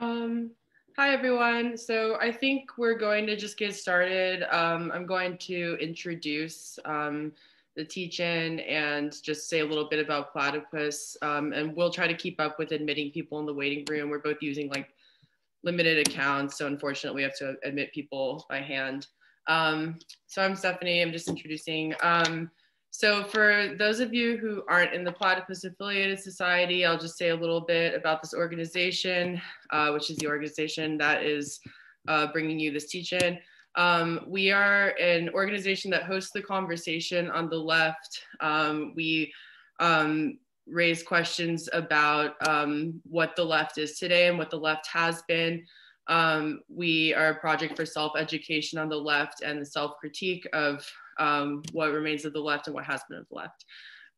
Um, hi, everyone. So I think we're going to just get started. Um, I'm going to introduce um, the teach-in and just say a little bit about platypus. Um, and we'll try to keep up with admitting people in the waiting room. We're both using like limited accounts. So unfortunately, we have to admit people by hand. Um, so I'm Stephanie. I'm just introducing. So for those of you who aren't in the Platypus Affiliated Society, I'll just say a little bit about this organization, uh, which is the organization that is uh, bringing you this teach-in. Um, we are an organization that hosts the conversation on the left. Um, we um, raise questions about um, what the left is today and what the left has been. Um, we are a project for self-education on the left and the self-critique of um, what remains of the left and what has been of the left.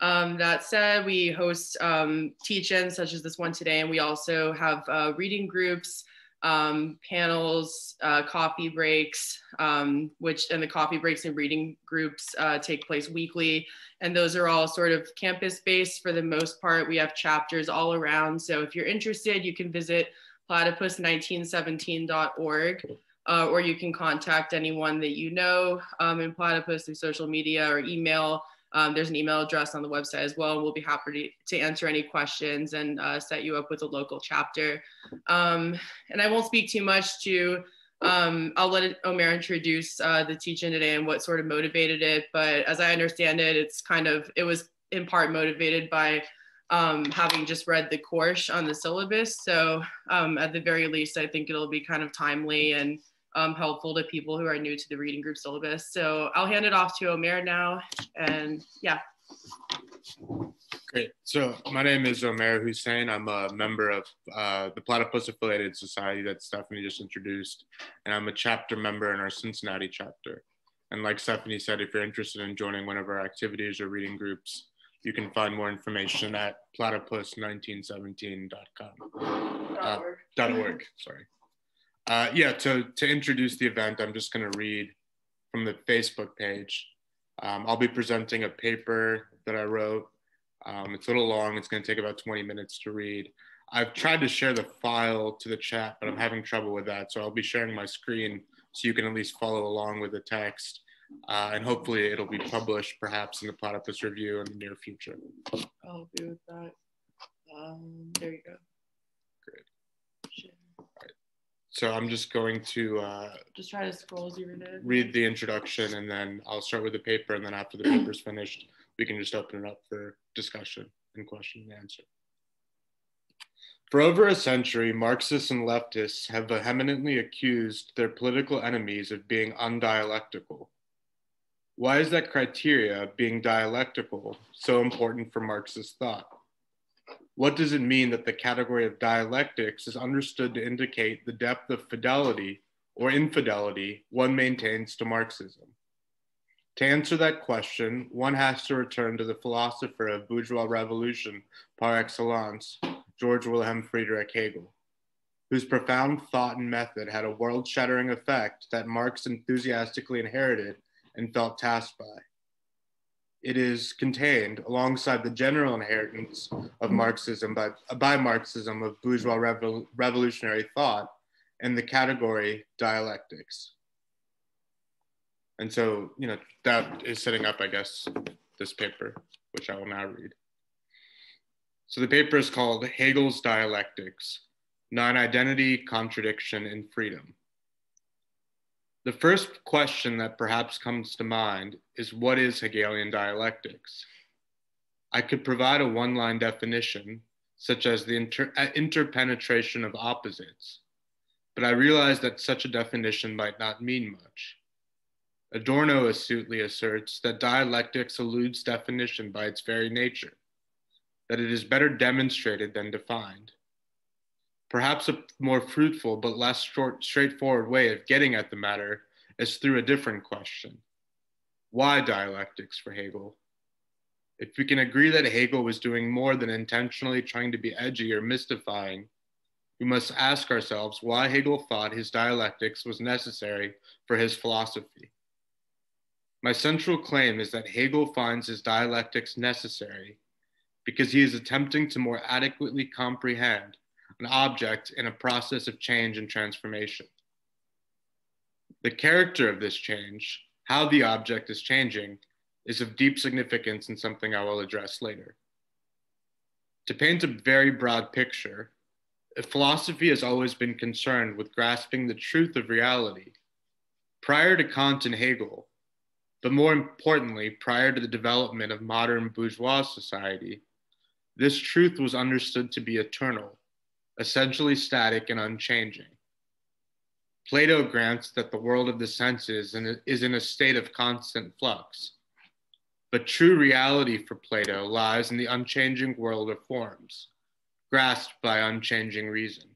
Um, that said, we host um, teach-ins such as this one today, and we also have uh, reading groups, um, panels, uh, coffee breaks, um, which and the coffee breaks and reading groups uh, take place weekly. And those are all sort of campus-based for the most part. We have chapters all around. So if you're interested, you can visit platypus1917.org uh, or you can contact anyone that you know um, in Platypus through social media or email. Um, there's an email address on the website as well. We'll be happy to, to answer any questions and uh, set you up with a local chapter. Um, and I won't speak too much to, um, I'll let Omair introduce uh, the teaching today and what sort of motivated it. But as I understand it, it's kind of, it was in part motivated by um, having just read the course on the syllabus. So um, at the very least, I think it'll be kind of timely and um, helpful to people who are new to the reading group syllabus. So I'll hand it off to Omair now. And yeah. Great. So my name is Omair Hussain. I'm a member of uh, the Platypus Affiliated Society that Stephanie just introduced. And I'm a chapter member in our Cincinnati chapter. And like Stephanie said, if you're interested in joining one of our activities or reading groups, you can find more information at platypus1917.com. Uh, .org, sorry. Uh, yeah, to, to introduce the event, I'm just going to read from the Facebook page. Um, I'll be presenting a paper that I wrote. Um, it's a little long, it's going to take about 20 minutes to read. I've tried to share the file to the chat, but I'm having trouble with that. So I'll be sharing my screen so you can at least follow along with the text. Uh, and hopefully it'll be published perhaps in the Platypus Review in the near future. I'll be with that. Um, there you go. So I'm just going to uh, just try to scroll as you read it. Read the introduction, and then I'll start with the paper, and then after the paper's finished, we can just open it up for discussion and question and answer. For over a century, Marxists and leftists have vehemently accused their political enemies of being undialectical. Why is that criteria, being dialectical, so important for Marxist thought? What does it mean that the category of dialectics is understood to indicate the depth of fidelity or infidelity one maintains to Marxism? To answer that question, one has to return to the philosopher of bourgeois revolution par excellence, George Wilhelm Friedrich Hegel, whose profound thought and method had a world shattering effect that Marx enthusiastically inherited and felt tasked by it is contained alongside the general inheritance of Marxism by, by Marxism of bourgeois revol revolutionary thought in the category dialectics. And so, you know, that is setting up, I guess, this paper, which I will now read. So the paper is called Hegel's Dialectics, Non-Identity, Contradiction, and Freedom. The first question that perhaps comes to mind is what is Hegelian dialectics? I could provide a one line definition, such as the inter- uh, interpenetration of opposites, but I realize that such a definition might not mean much. Adorno astutely asserts that dialectics eludes definition by its very nature, that it is better demonstrated than defined. Perhaps a more fruitful but less short, straightforward way of getting at the matter is through a different question. Why dialectics for Hegel? If we can agree that Hegel was doing more than intentionally trying to be edgy or mystifying, we must ask ourselves why Hegel thought his dialectics was necessary for his philosophy. My central claim is that Hegel finds his dialectics necessary because he is attempting to more adequately comprehend an object in a process of change and transformation. The character of this change, how the object is changing, is of deep significance and something I will address later. To paint a very broad picture, philosophy has always been concerned with grasping the truth of reality. Prior to Kant and Hegel, but more importantly, prior to the development of modern bourgeois society, this truth was understood to be eternal, essentially static and unchanging. Plato grants that the world of the senses is in a state of constant flux. But true reality for Plato lies in the unchanging world of forms, grasped by unchanging reason.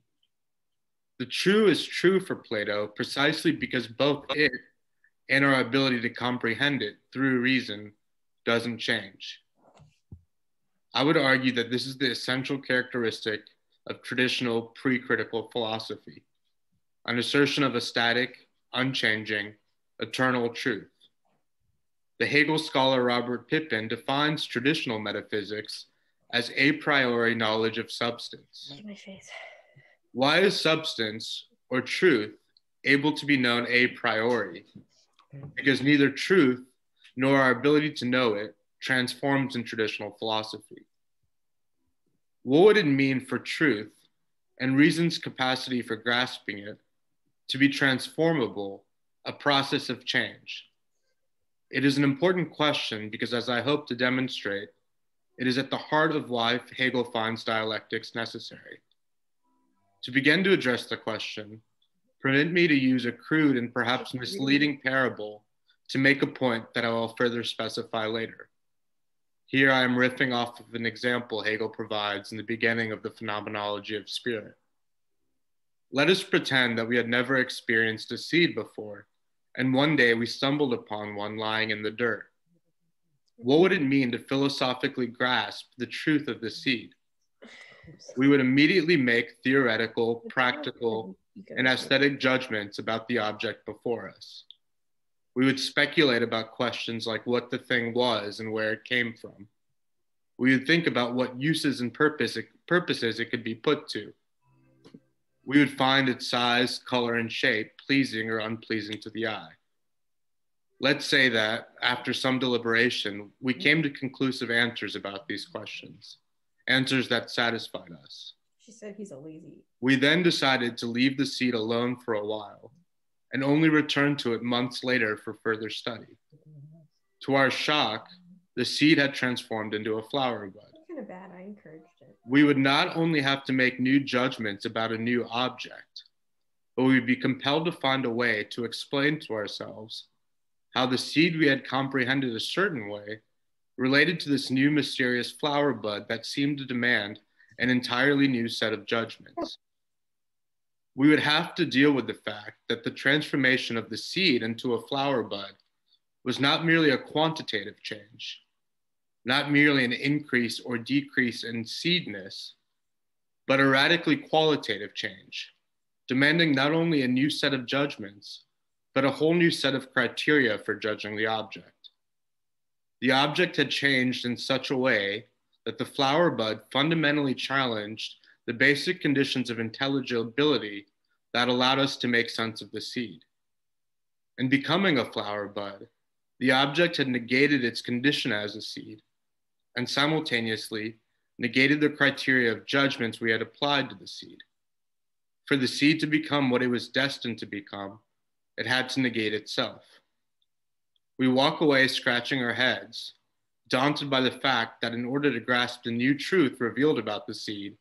The true is true for Plato precisely because both it and our ability to comprehend it through reason doesn't change. I would argue that this is the essential characteristic of traditional pre critical philosophy an assertion of a static, unchanging, eternal truth. The Hegel scholar Robert Pippin defines traditional metaphysics as a priori knowledge of substance. Why is substance or truth able to be known a priori? Because neither truth nor our ability to know it transforms in traditional philosophy. What would it mean for truth and reason's capacity for grasping it to be transformable, a process of change? It is an important question because, as I hope to demonstrate, it is at the heart of life Hegel finds dialectics necessary. To begin to address the question, permit me to use a crude and perhaps misleading parable to make a point that I will further specify later. Here I am riffing off of an example Hegel provides in the beginning of the phenomenology of spirit. Let us pretend that we had never experienced a seed before, and one day we stumbled upon one lying in the dirt. What would it mean to philosophically grasp the truth of the seed? We would immediately make theoretical, practical, and aesthetic judgments about the object before us. We would speculate about questions like what the thing was and where it came from. We would think about what uses and purpose it, purposes it could be put to we would find its size, color, and shape pleasing or unpleasing to the eye. Let's say that after some deliberation, we came to conclusive answers about these questions, answers that satisfied us. She said he's a lazy. We then decided to leave the seat alone for a while and only returned to it months later for further study. To our shock, the seed had transformed into a flower bud. Kind of bad. I encouraged it. We would not only have to make new judgments about a new object, but we would be compelled to find a way to explain to ourselves how the seed we had comprehended a certain way related to this new mysterious flower bud that seemed to demand an entirely new set of judgments. We would have to deal with the fact that the transformation of the seed into a flower bud was not merely a quantitative change, not merely an increase or decrease in seedness, but a radically qualitative change, demanding not only a new set of judgments, but a whole new set of criteria for judging the object. The object had changed in such a way that the flower bud fundamentally challenged the basic conditions of intelligibility that allowed us to make sense of the seed. In becoming a flower bud, the object had negated its condition as a seed and simultaneously negated the criteria of judgments we had applied to the seed. For the seed to become what it was destined to become, it had to negate itself. We walk away scratching our heads, daunted by the fact that in order to grasp the new truth revealed about the seed,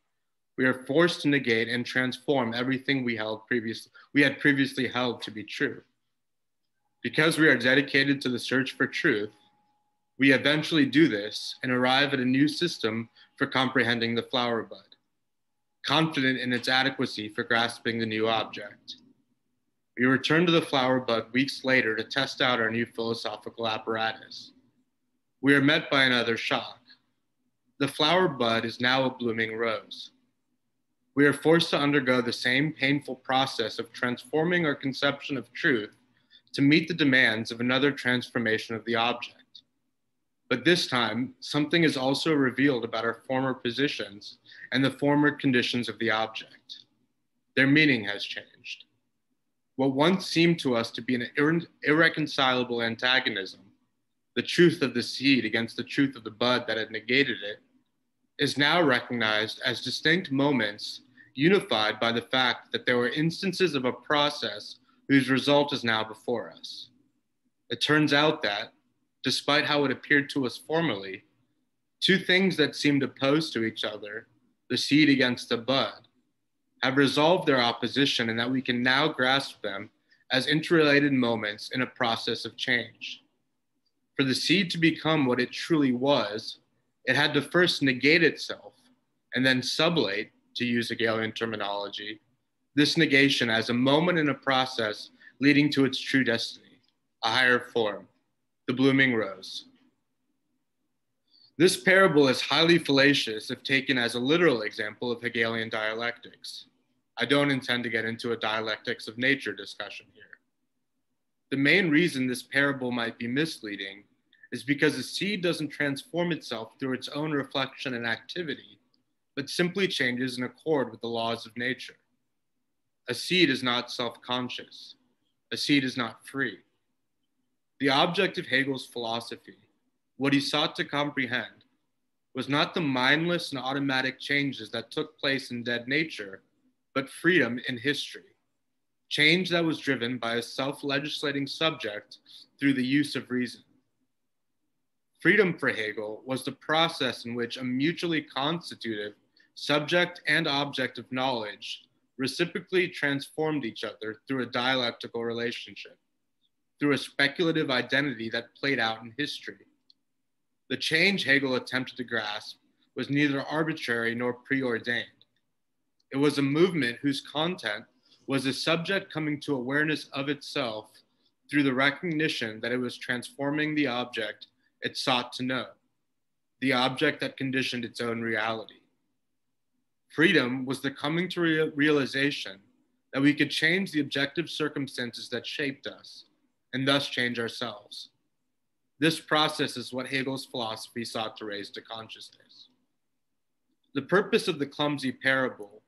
we are forced to negate and transform everything we held previously we had previously held to be true. Because we are dedicated to the search for truth, we eventually do this and arrive at a new system for comprehending the flower bud, confident in its adequacy for grasping the new object. We return to the flower bud weeks later to test out our new philosophical apparatus. We are met by another shock. The flower bud is now a blooming rose. We are forced to undergo the same painful process of transforming our conception of truth to meet the demands of another transformation of the object. But this time, something is also revealed about our former positions and the former conditions of the object. Their meaning has changed. What once seemed to us to be an irre- irreconcilable antagonism, the truth of the seed against the truth of the bud that had negated it, is now recognized as distinct moments unified by the fact that there were instances of a process whose result is now before us. It turns out that, despite how it appeared to us formerly, two things that seemed opposed to each other, the seed against the bud, have resolved their opposition and that we can now grasp them as interrelated moments in a process of change. For the seed to become what it truly was, it had to first negate itself and then sublate, to use Hegelian terminology, this negation as a moment in a process leading to its true destiny, a higher form, the blooming rose. This parable is highly fallacious if taken as a literal example of Hegelian dialectics. I don't intend to get into a dialectics of nature discussion here. The main reason this parable might be misleading is because a seed doesn't transform itself through its own reflection and activity, but simply changes in accord with the laws of nature. A seed is not self conscious, a seed is not free. The object of Hegel's philosophy, what he sought to comprehend, was not the mindless and automatic changes that took place in dead nature, but freedom in history. Change that was driven by a self legislating subject through the use of reason. Freedom for Hegel was the process in which a mutually constitutive subject and object of knowledge reciprocally transformed each other through a dialectical relationship, through a speculative identity that played out in history. The change Hegel attempted to grasp was neither arbitrary nor preordained. It was a movement whose content was a subject coming to awareness of itself through the recognition that it was transforming the object it sought to know, the object that conditioned its own reality. Freedom was the coming to rea- realization that we could change the objective circumstances that shaped us and thus change ourselves. This process is what Hegel's philosophy sought to raise to consciousness. The purpose of the clumsy parable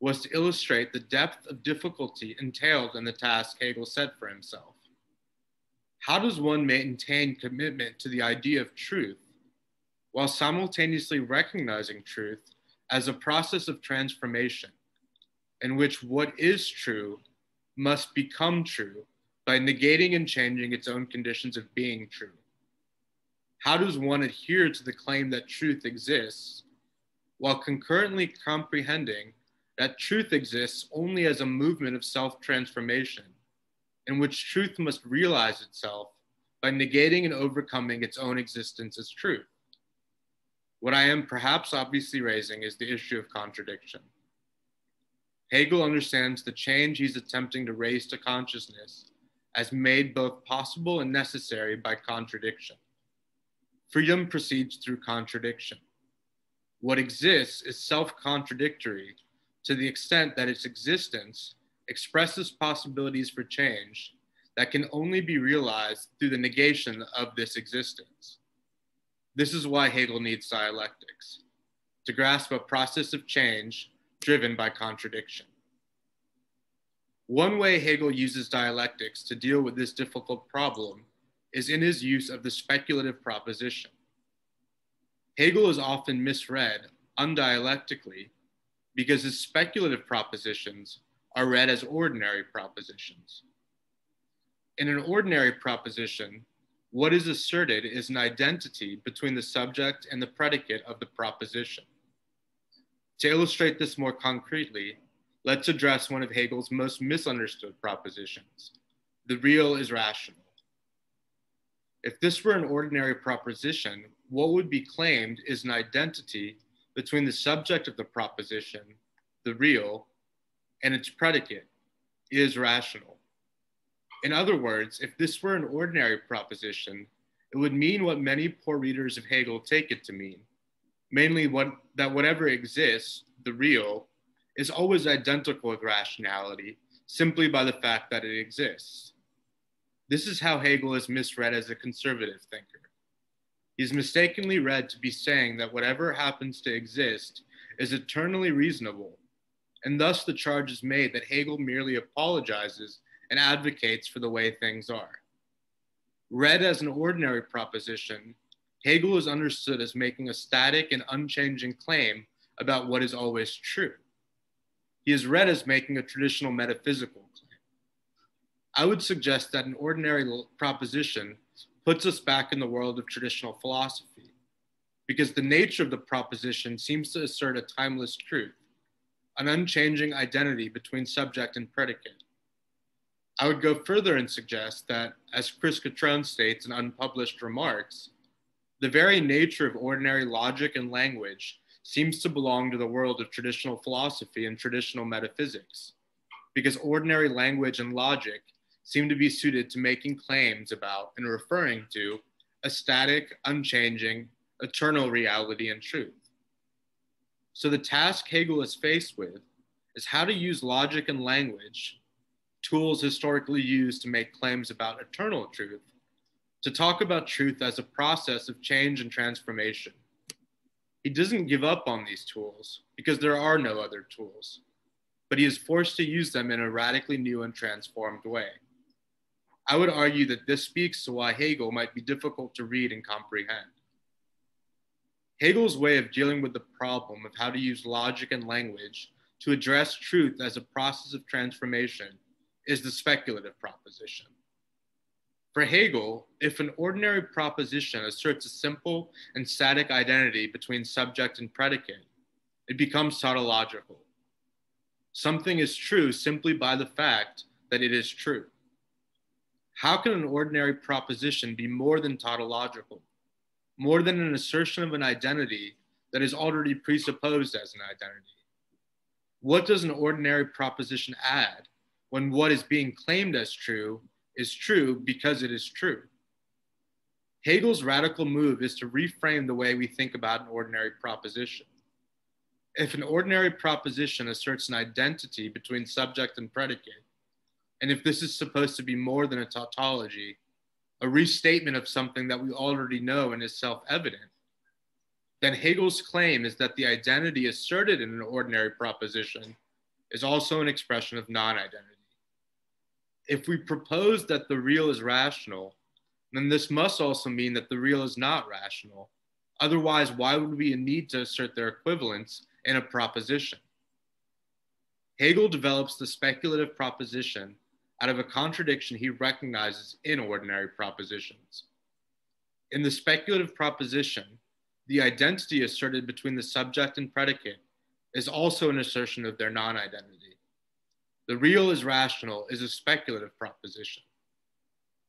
was to illustrate the depth of difficulty entailed in the task Hegel set for himself. How does one maintain commitment to the idea of truth while simultaneously recognizing truth as a process of transformation in which what is true must become true by negating and changing its own conditions of being true? How does one adhere to the claim that truth exists while concurrently comprehending that truth exists only as a movement of self transformation in which truth must realize itself by negating and overcoming its own existence as truth. What I am perhaps obviously raising is the issue of contradiction. Hegel understands the change he's attempting to raise to consciousness as made both possible and necessary by contradiction. Freedom proceeds through contradiction. What exists is self contradictory to the extent that its existence expresses possibilities for change that can only be realized through the negation of this existence. This is why Hegel needs dialectics, to grasp a process of change driven by contradiction. One way Hegel uses dialectics to deal with this difficult problem is in his use of the speculative proposition. Hegel is often misread undialectically because his speculative propositions are read as ordinary propositions. In an ordinary proposition, what is asserted is an identity between the subject and the predicate of the proposition. To illustrate this more concretely, let's address one of Hegel's most misunderstood propositions the real is rational. If this were an ordinary proposition, what would be claimed is an identity between the subject of the proposition, the real, and its predicate is rational. In other words, if this were an ordinary proposition, it would mean what many poor readers of Hegel take it to mean, mainly what, that whatever exists, the real, is always identical with rationality simply by the fact that it exists. This is how Hegel is misread as a conservative thinker. He is mistakenly read to be saying that whatever happens to exist is eternally reasonable, and thus the charge is made that Hegel merely apologizes and advocates for the way things are. Read as an ordinary proposition, Hegel is understood as making a static and unchanging claim about what is always true. He is read as making a traditional metaphysical claim. I would suggest that an ordinary proposition puts us back in the world of traditional philosophy, because the nature of the proposition seems to assert a timeless truth, an unchanging identity between subject and predicate. I would go further and suggest that, as Chris Cutrone states in unpublished remarks, the very nature of ordinary logic and language seems to belong to the world of traditional philosophy and traditional metaphysics, because ordinary language and logic seem to be suited to making claims about and referring to a static, unchanging, eternal reality and truth. So the task Hegel is faced with is how to use logic and language, tools historically used to make claims about eternal truth, to talk about truth as a process of change and transformation he doesn't give up on these tools because there are no other tools, but he is forced to use them in a radically new and transformed way. I would argue that this speaks to why Hegel might be difficult to read and comprehend. Hegel's way of dealing with the problem of how to use logic and language to address truth as a process of transformation is the speculative proposition. For Hegel, if an ordinary proposition asserts a simple and static identity between subject and predicate, it becomes tautological. Something is true simply by the fact that it is true. How can an ordinary proposition be more than tautological, more than an assertion of an identity that is already presupposed as an identity? What does an ordinary proposition add when what is being claimed as true is true because it is true. Hegel's radical move is to reframe the way we think about an ordinary proposition. If an ordinary proposition asserts an identity between subject and predicate, and if this is supposed to be more than a tautology, a restatement of something that we already know and is self evident, then Hegel's claim is that the identity asserted in an ordinary proposition is also an expression of non identity if we propose that the real is rational, then this must also mean that the real is not rational. Otherwise, why would we need to assert their equivalence in a proposition? Hegel develops the speculative proposition out of a contradiction he recognizes in ordinary propositions. In the speculative proposition, the identity asserted between the subject and predicate is also an assertion of their non identity. The real is rational is a speculative proposition.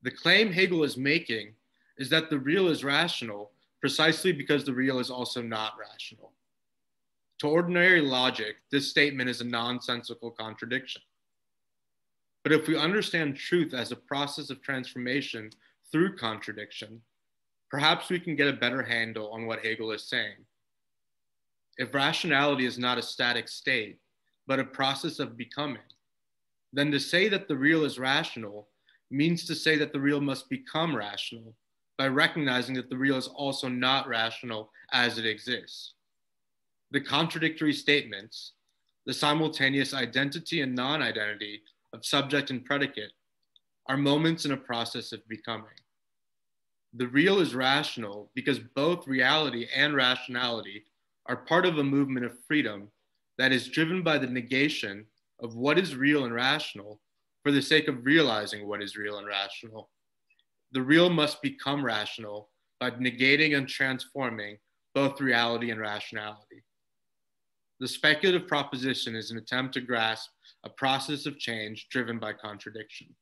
The claim Hegel is making is that the real is rational precisely because the real is also not rational. To ordinary logic, this statement is a nonsensical contradiction. But if we understand truth as a process of transformation through contradiction, perhaps we can get a better handle on what Hegel is saying. If rationality is not a static state, but a process of becoming, then to say that the real is rational means to say that the real must become rational by recognizing that the real is also not rational as it exists. The contradictory statements, the simultaneous identity and non identity of subject and predicate, are moments in a process of becoming. The real is rational because both reality and rationality are part of a movement of freedom that is driven by the negation of what is real and rational for the sake of realizing what is real and rational. The real must become rational by negating and transforming both reality and rationality. The speculative proposition is an attempt to grasp a process of change driven by contradiction.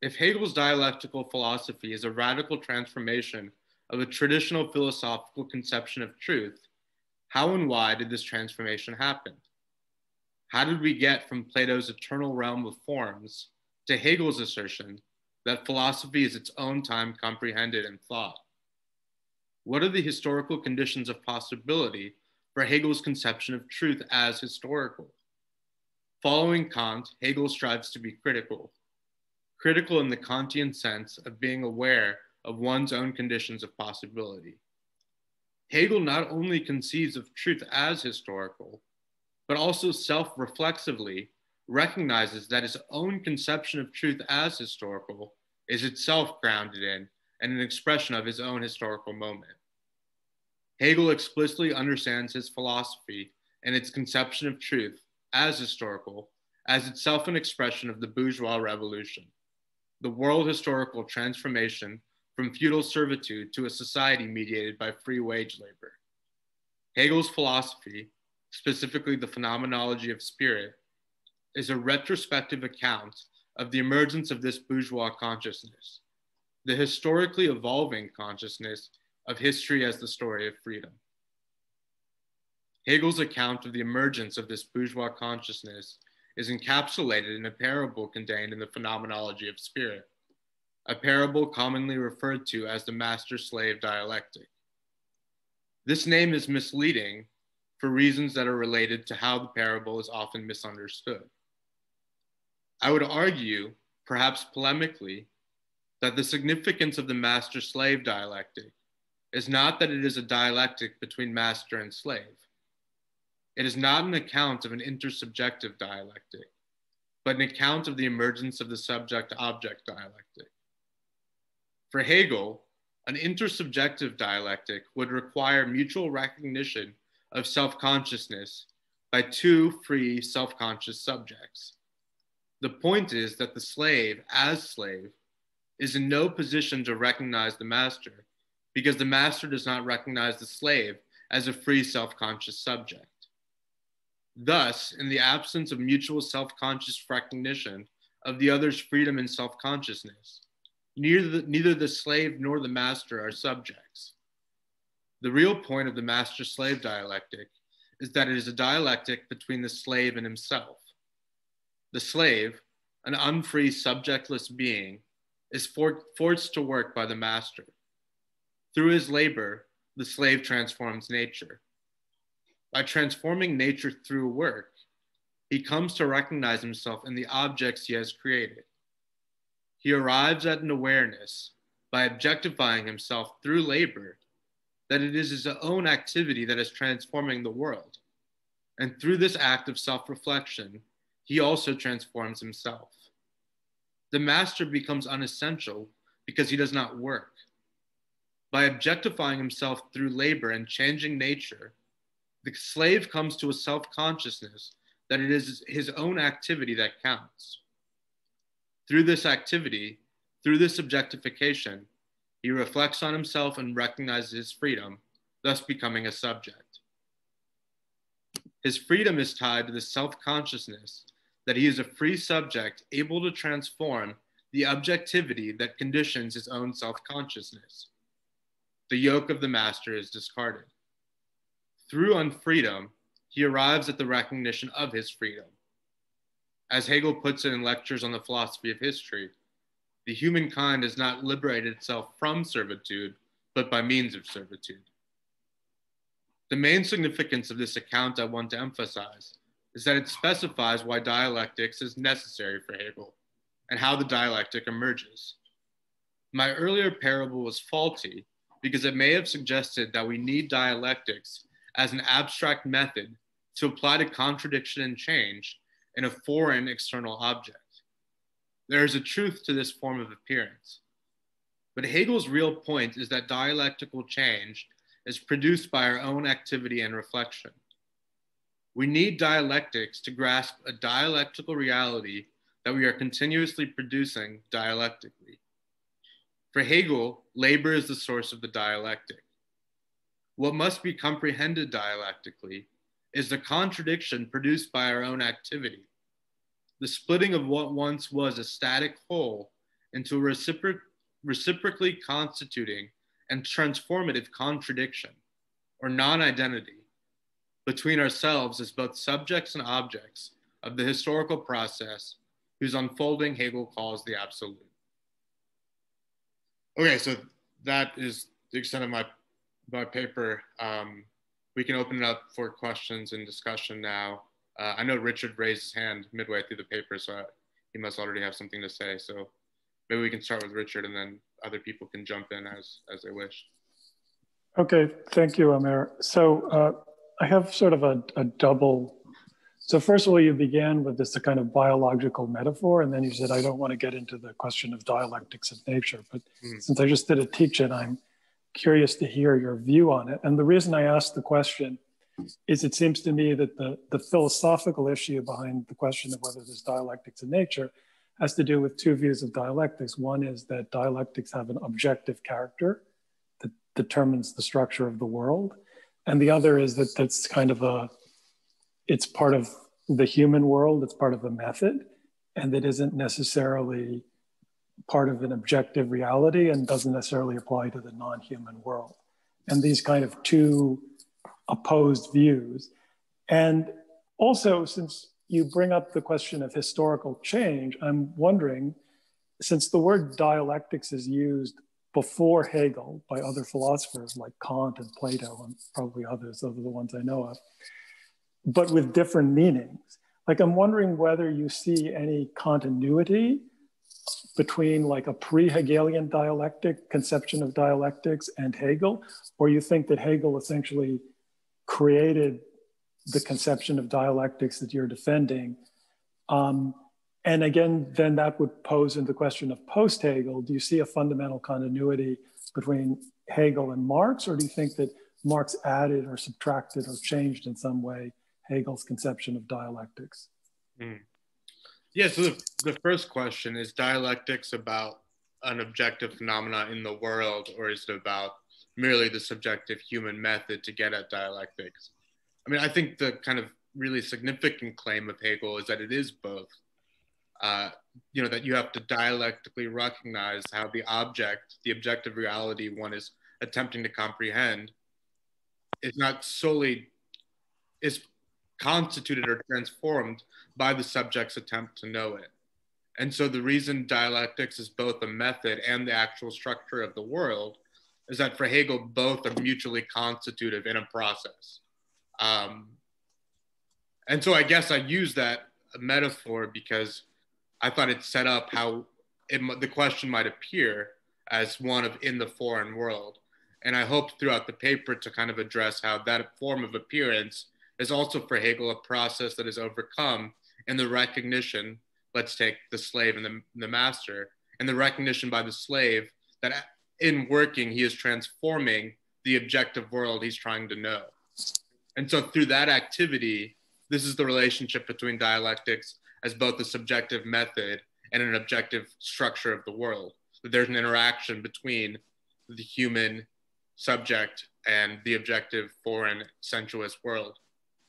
If Hegel's dialectical philosophy is a radical transformation of a traditional philosophical conception of truth, how and why did this transformation happen? How did we get from Plato's eternal realm of forms to Hegel's assertion that philosophy is its own time comprehended in thought? What are the historical conditions of possibility for Hegel's conception of truth as historical? Following Kant, Hegel strives to be critical, critical in the Kantian sense of being aware of one's own conditions of possibility. Hegel not only conceives of truth as historical, but also self reflexively recognizes that his own conception of truth as historical is itself grounded in and an expression of his own historical moment. Hegel explicitly understands his philosophy and its conception of truth as historical as itself an expression of the bourgeois revolution, the world historical transformation from feudal servitude to a society mediated by free wage labor. Hegel's philosophy, specifically the phenomenology of spirit, is a retrospective account of the emergence of this bourgeois consciousness, the historically evolving consciousness of history as the story of freedom. Hegel's account of the emergence of this bourgeois consciousness is encapsulated in a parable contained in the phenomenology of spirit, a parable commonly referred to as the master slave dialectic. This name is misleading for reasons that are related to how the parable is often misunderstood. I would argue, perhaps polemically, that the significance of the master slave dialectic is not that it is a dialectic between master and slave it is not an account of an intersubjective dialectic, but an account of the emergence of the subject object dialectic. For Hegel, an intersubjective dialectic would require mutual recognition of self consciousness by two free self conscious subjects. The point is that the slave, as slave, is in no position to recognize the master because the master does not recognize the slave as a free self conscious subject. Thus, in the absence of mutual self conscious recognition of the other's freedom and self consciousness, neither the, neither the slave nor the master are subjects. The real point of the master slave dialectic is that it is a dialectic between the slave and himself. The slave, an unfree, subjectless being, is for, forced to work by the master. Through his labor, the slave transforms nature. By transforming nature through work, he comes to recognize himself in the objects he has created. He arrives at an awareness by objectifying himself through labor that it is his own activity that is transforming the world. And through this act of self reflection, he also transforms himself. The master becomes unessential because he does not work. By objectifying himself through labor and changing nature, the slave comes to a self consciousness that it is his own activity that counts. Through this activity, through this objectification, he reflects on himself and recognizes his freedom, thus becoming a subject. His freedom is tied to the self consciousness that he is a free subject able to transform the objectivity that conditions his own self consciousness. The yoke of the master is discarded. Through unfreedom, he arrives at the recognition of his freedom. As Hegel puts it in lectures on the philosophy of history, the humankind has not liberated itself from servitude, but by means of servitude. The main significance of this account I want to emphasize is that it specifies why dialectics is necessary for Hegel and how the dialectic emerges. My earlier parable was faulty because it may have suggested that we need dialectics as an abstract method to apply to contradiction and change in a foreign external object. There is a truth to this form of appearance. But Hegel's real point is that dialectical change is produced by our own activity and reflection. We need dialectics to grasp a dialectical reality that we are continuously producing dialectically. For Hegel, labor is the source of the dialectic. What must be comprehended dialectically is the contradiction produced by our own activity, the splitting of what once was a static whole into a reciproc- reciprocally constituting and transformative contradiction or non identity between ourselves as both subjects and objects of the historical process whose unfolding Hegel calls the absolute. Okay, so that is the extent of my by paper. Um, we can open it up for questions and discussion now. Uh, I know Richard raised his hand midway through the paper, so he must already have something to say. So maybe we can start with Richard and then other people can jump in as, as they wish. Okay, thank you, Amir. So uh, I have sort of a, a double. So first of all, you began with this kind of biological metaphor, and then you said, I don't want to get into the question of dialectics of nature. But mm. since I just did a teach-in, I'm curious to hear your view on it. And the reason I asked the question is it seems to me that the, the philosophical issue behind the question of whether there's dialectics in nature has to do with two views of dialectics. One is that dialectics have an objective character that determines the structure of the world. And the other is that that's kind of a, it's part of the human world, it's part of a method, and it isn't necessarily part of an objective reality and doesn't necessarily apply to the non human world. And these kind of two opposed views. And also, since you bring up the question of historical change, I'm wondering, since the word dialectics is used before Hegel by other philosophers like Kant and Plato and probably others, those are the ones I know of, but with different meanings. Like I'm wondering whether you see any continuity between like a pre-Hegelian dialectic conception of dialectics and Hegel, or you think that Hegel essentially created the conception of dialectics that you're defending. Um, and again, then that would pose into the question of post Hegel. Do you see a fundamental continuity between Hegel and Marx, or do you think that Marx added or subtracted or changed in some way Hegel's conception of dialectics? Mm. Yeah, so the, the first question is dialectics about an objective phenomena in the world, or is it about merely the subjective human method to get at dialectics? I mean, I think the kind of really significant claim of Hegel is that it is both. Uh, you know, that you have to dialectically recognize how the object, the objective reality one is attempting to comprehend, is not solely is constituted or transformed by the subject's attempt to know it. And so the reason dialectics is both a method and the actual structure of the world is that for Hegel, both are mutually constitutive in a process. Um, and so I guess I use that metaphor because I thought it set up how it, the question might appear as one of in the foreign world. And I hope throughout the paper to kind of address how that form of appearance is also for Hegel a process that is overcome in the recognition, let's take the slave and the, the master, and the recognition by the slave that in working, he is transforming the objective world he's trying to know. And so through that activity, this is the relationship between dialectics as both a subjective method and an objective structure of the world. That there's an interaction between the human subject and the objective foreign sensuous world.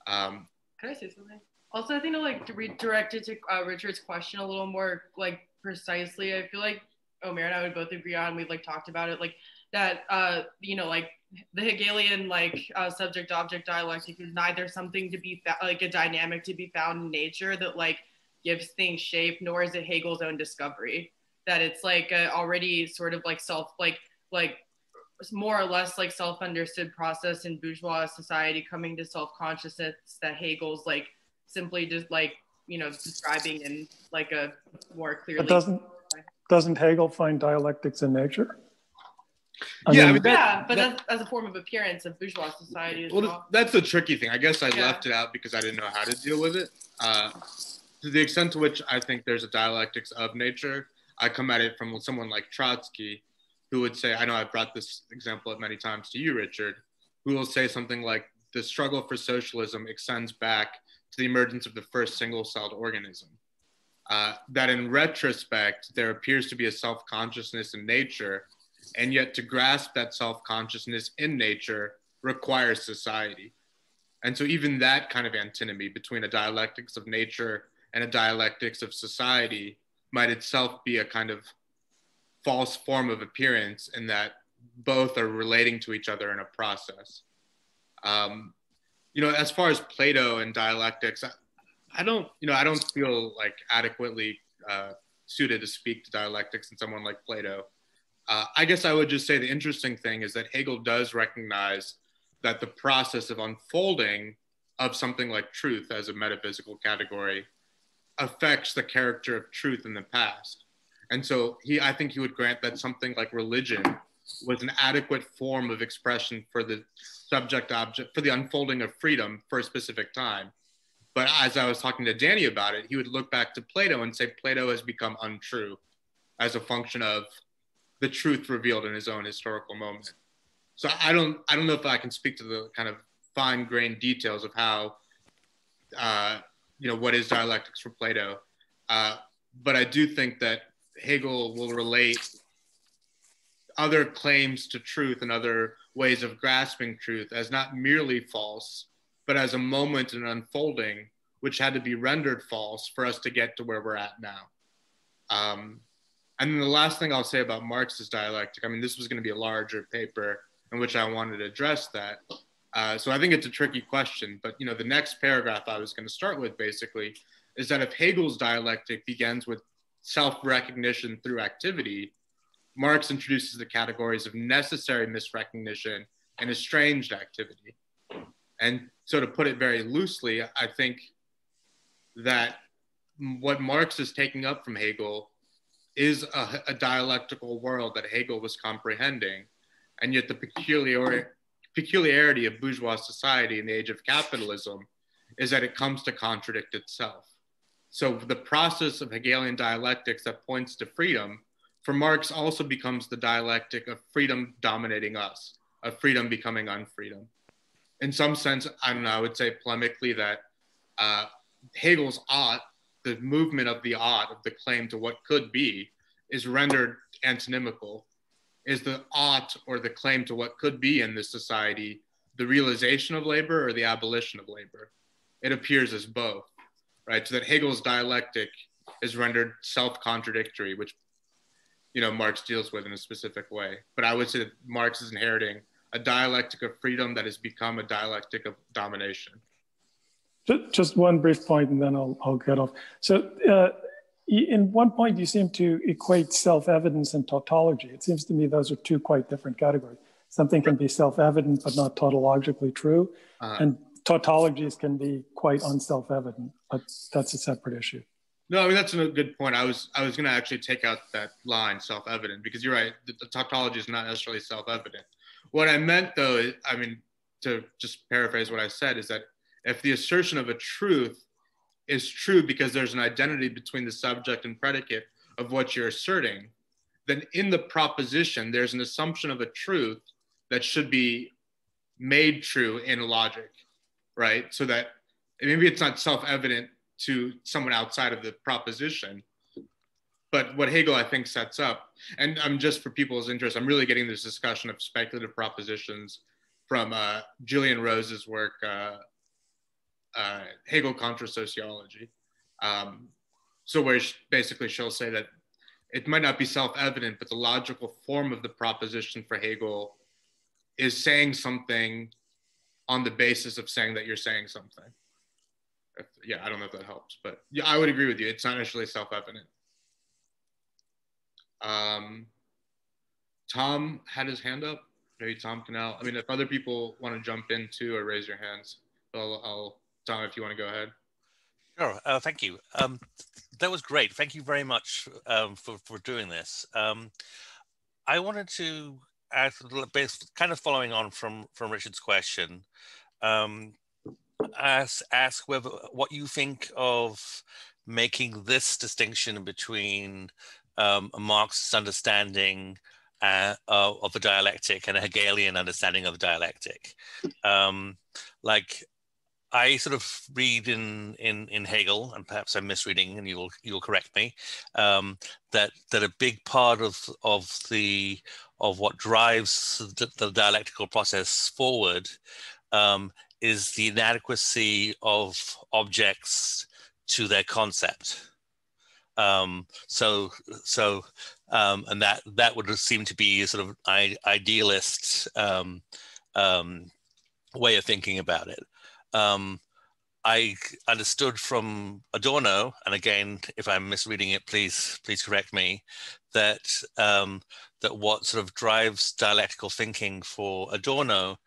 Um, Can I say something? Also, I think to like to redirect it to uh, Richard's question a little more like precisely. I feel like Omair and I would both agree on. We've like talked about it, like that. Uh, you know, like the Hegelian like uh, subject object dialectic is neither something to be fa- like a dynamic to be found in nature that like gives things shape, nor is it Hegel's own discovery. That it's like already sort of like self like like more or less like self understood process in bourgeois society coming to self consciousness that Hegel's like simply just like you know describing in like a more clearly. But doesn't doesn't Hegel find dialectics in nature? I yeah, mean, I mean, that, yeah, but that, as a form of appearance of bourgeois society as well. well. That's a tricky thing. I guess I yeah. left it out because I didn't know how to deal with it. Uh, to the extent to which I think there's a dialectics of nature, I come at it from someone like Trotsky, who would say, I know I've brought this example up many times to you, Richard, who will say something like, the struggle for socialism extends back to the emergence of the first single celled organism. Uh, that in retrospect, there appears to be a self consciousness in nature and yet, to grasp that self consciousness in nature requires society. And so, even that kind of antinomy between a dialectics of nature and a dialectics of society might itself be a kind of false form of appearance in that both are relating to each other in a process. Um, you know, as far as Plato and dialectics, I, I, don't, you know, I don't feel like adequately uh, suited to speak to dialectics and someone like Plato. Uh, I guess I would just say the interesting thing is that Hegel does recognize that the process of unfolding of something like truth as a metaphysical category affects the character of truth in the past. And so he, I think he would grant that something like religion was an adequate form of expression for the subject object, for the unfolding of freedom for a specific time. But as I was talking to Danny about it, he would look back to Plato and say Plato has become untrue as a function of the truth revealed in his own historical moment. So I don't, I don't know if I can speak to the kind of fine-grained details of how, uh, you know, what is dialectics for Plato. Uh, but I do think that Hegel will relate other claims to truth and other ways of grasping truth as not merely false, but as a moment in unfolding, which had to be rendered false for us to get to where we're at now. Um, and then the last thing I'll say about Marx's dialectic, I mean, this was going to be a larger paper in which I wanted to address that. Uh, so I think it's a tricky question, but you know, the next paragraph I was going to start with basically is that if Hegel's dialectic begins with self-recognition through activity, Marx introduces the categories of necessary misrecognition and estranged activity. And so to put it very loosely, I think that what Marx is taking up from Hegel is a, a dialectical world that Hegel was comprehending. And yet the peculiar, peculiarity of bourgeois society in the age of capitalism is that it comes to contradict itself. So the process of Hegelian dialectics that points to freedom for Marx also becomes the dialectic of freedom dominating us, of freedom becoming unfreedom. In some sense, I don't know, I would say polemically that uh, Hegel's ought, the movement of the ought, of the claim to what could be, is rendered antinomical. Is the ought or the claim to what could be in this society the realization of labor or the abolition of labor? It appears as both right? So that Hegel's dialectic is rendered self-contradictory, which you know Marx deals with in a specific way. But I would say that Marx is inheriting a dialectic of freedom that has become a dialectic of domination. Just one brief point, and then I'll, I'll get off. So, uh, in one point, you seem to equate self-evidence and tautology. It seems to me those are two quite different categories. Something can be self-evident but not tautologically true, uh, and tautologies can be quite unself-evident, but that's a separate issue. No, I mean that's a good point. I was I was going to actually take out that line self-evident because you're right. The, the tautology is not necessarily self-evident. What I meant though, is, I mean, to just paraphrase what I said, is that if the assertion of a truth is true because there's an identity between the subject and predicate of what you're asserting, then in the proposition there's an assumption of a truth that should be made true in logic right? So that maybe it's not self-evident to someone outside of the proposition, but what Hegel I think sets up, and I'm just for people's interest, I'm really getting this discussion of speculative propositions from uh, Rose's work, uh, uh, Hegel contra sociology. Um, so where she, basically she'll say that it might not be self-evident, but the logical form of the proposition for Hegel is saying something on the basis of saying that you're saying something. If, yeah, I don't know if that helps, but yeah, I would agree with you. It's not necessarily self-evident. Um, Tom had his hand up. Maybe Tom can. I mean, if other people want to jump in too or raise your hands, I'll, I'll Tom, if you want to go ahead. Sure. Uh, thank you. Um, that was great. Thank you very much um, for, for doing this. Um, I wanted to kind of following on from from Richard's question, um, ask ask whether what you think of making this distinction between um, a Marxist understanding uh, of the dialectic and a Hegelian understanding of the dialectic. Um, like I sort of read in, in, in Hegel, and perhaps I'm misreading, and you'll you'll correct me, um, that that a big part of of the of what drives the, the dialectical process forward um, is the inadequacy of objects to their concept. Um, so, so, um, and that that would seem to be a sort of idealist um, um, way of thinking about it. Um, I understood from Adorno, and again, if I'm misreading it, please please correct me, that um, that what sort of drives dialectical thinking for Adorno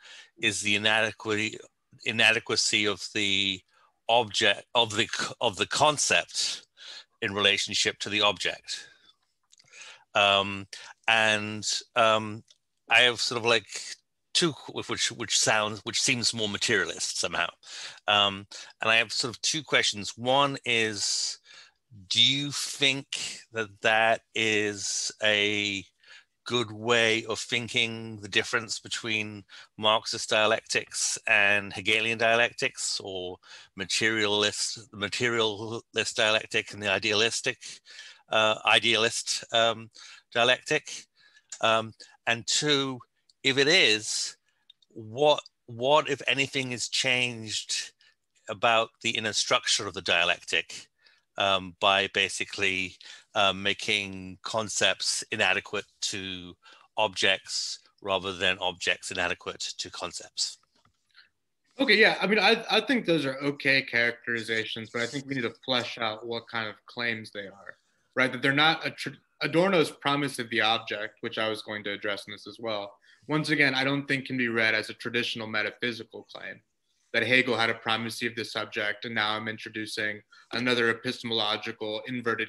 is the inadequacy inadequacy of the object of the of the concept in relationship to the object. Um, and um, I have sort of like two, which which sounds which seems more materialist somehow. Um, and I have sort of two questions. One is, do you think that that is a good way of thinking the difference between Marxist dialectics and Hegelian dialectics, or materialist materialist dialectic and the idealistic uh, idealist um, dialectic? Um, and two, if it is, what what if anything is changed about the inner structure of the dialectic um, by basically um, making concepts inadequate to objects rather than objects inadequate to concepts. Okay, yeah. I mean, I, I think those are okay characterizations, but I think we need to flesh out what kind of claims they are, right? That they're not a tr- Adorno's primacy of the object, which I was going to address in this as well. Once again, I don't think can be read as a traditional metaphysical claim that Hegel had a primacy of the subject, and now I'm introducing another epistemological inverted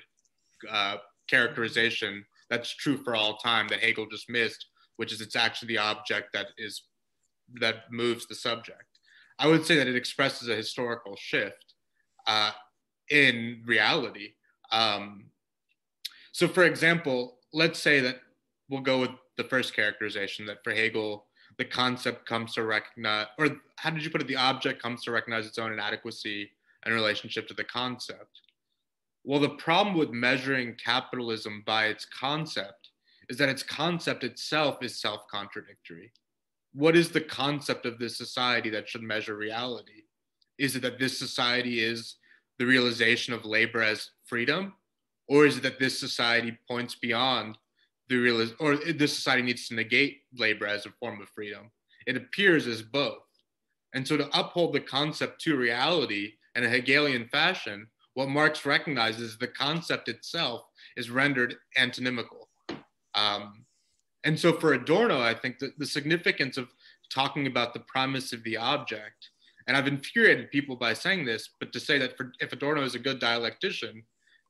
uh, characterization that's true for all time that Hegel just missed, which is it's actually the object that is that moves the subject. I would say that it expresses a historical shift uh, in reality. Um, so, for example, let's say that we'll go with the first characterization that for Hegel, the concept comes to recognize, or how did you put it? The object comes to recognize its own inadequacy in relationship to the concept. Well, the problem with measuring capitalism by its concept is that its concept itself is self contradictory. What is the concept of this society that should measure reality? Is it that this society is the realization of labor as freedom? Or is it that this society points beyond the real, or this society needs to negate labor as a form of freedom? It appears as both. And so to uphold the concept to reality in a Hegelian fashion what Marx recognizes the concept itself is rendered antinomical. Um, and so for Adorno, I think that the significance of talking about the primacy of the object, and I've infuriated people by saying this, but to say that for, if Adorno is a good dialectician,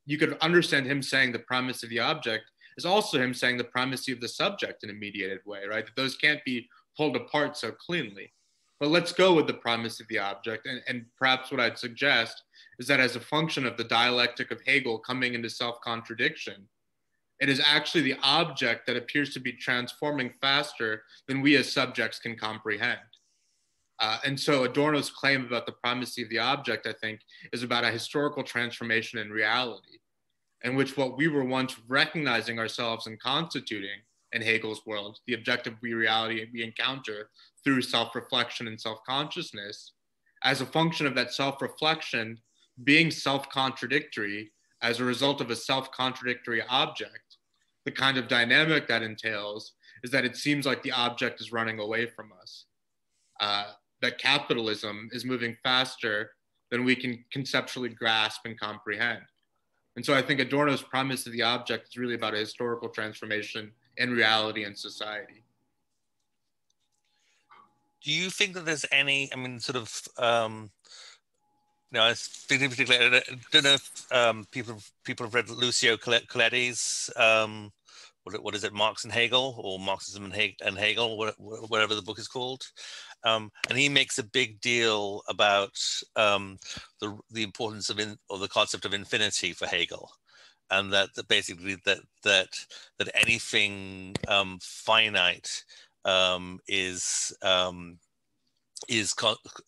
you could understand him saying the primacy of the object is also him saying the primacy of the subject in a mediated way, right? That those can't be pulled apart so cleanly. But let's go with the primacy of the object. And, and perhaps what I'd suggest is that as a function of the dialectic of Hegel coming into self contradiction, it is actually the object that appears to be transforming faster than we as subjects can comprehend. Uh, and so Adorno's claim about the primacy of the object, I think, is about a historical transformation in reality, in which what we were once recognizing ourselves and constituting in Hegel's world, the objective reality we encounter through self reflection and self consciousness, as a function of that self reflection being self contradictory as a result of a self contradictory object, the kind of dynamic that entails is that it seems like the object is running away from us. Uh, that capitalism is moving faster than we can conceptually grasp and comprehend. And so I think Adorno's primacy of the object is really about a historical transformation in reality and society. Do you think that there's any, I mean, sort of, um, you particularly, I don't know if um, people people have read Lucio Colletti's, um, what, what is it, Marx and Hegel, or Marxism and, Hegel, and Hegel whatever the book is called. Um, and he makes a big deal about um, the, the importance of, in, of the concept of infinity for Hegel and that, that basically that that that anything um, finite um, is um, is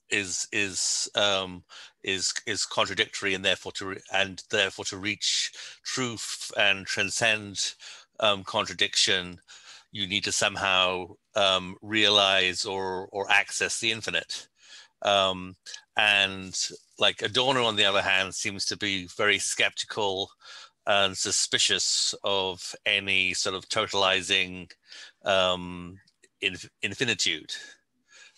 is is um, is is contradictory and therefore to and therefore to reach truth and transcend um, contradiction you need to somehow um, realize or or access the infinite um, and like Adorno on the other hand seems to be very skeptical and suspicious of any sort of totalizing um, inf- infinitude.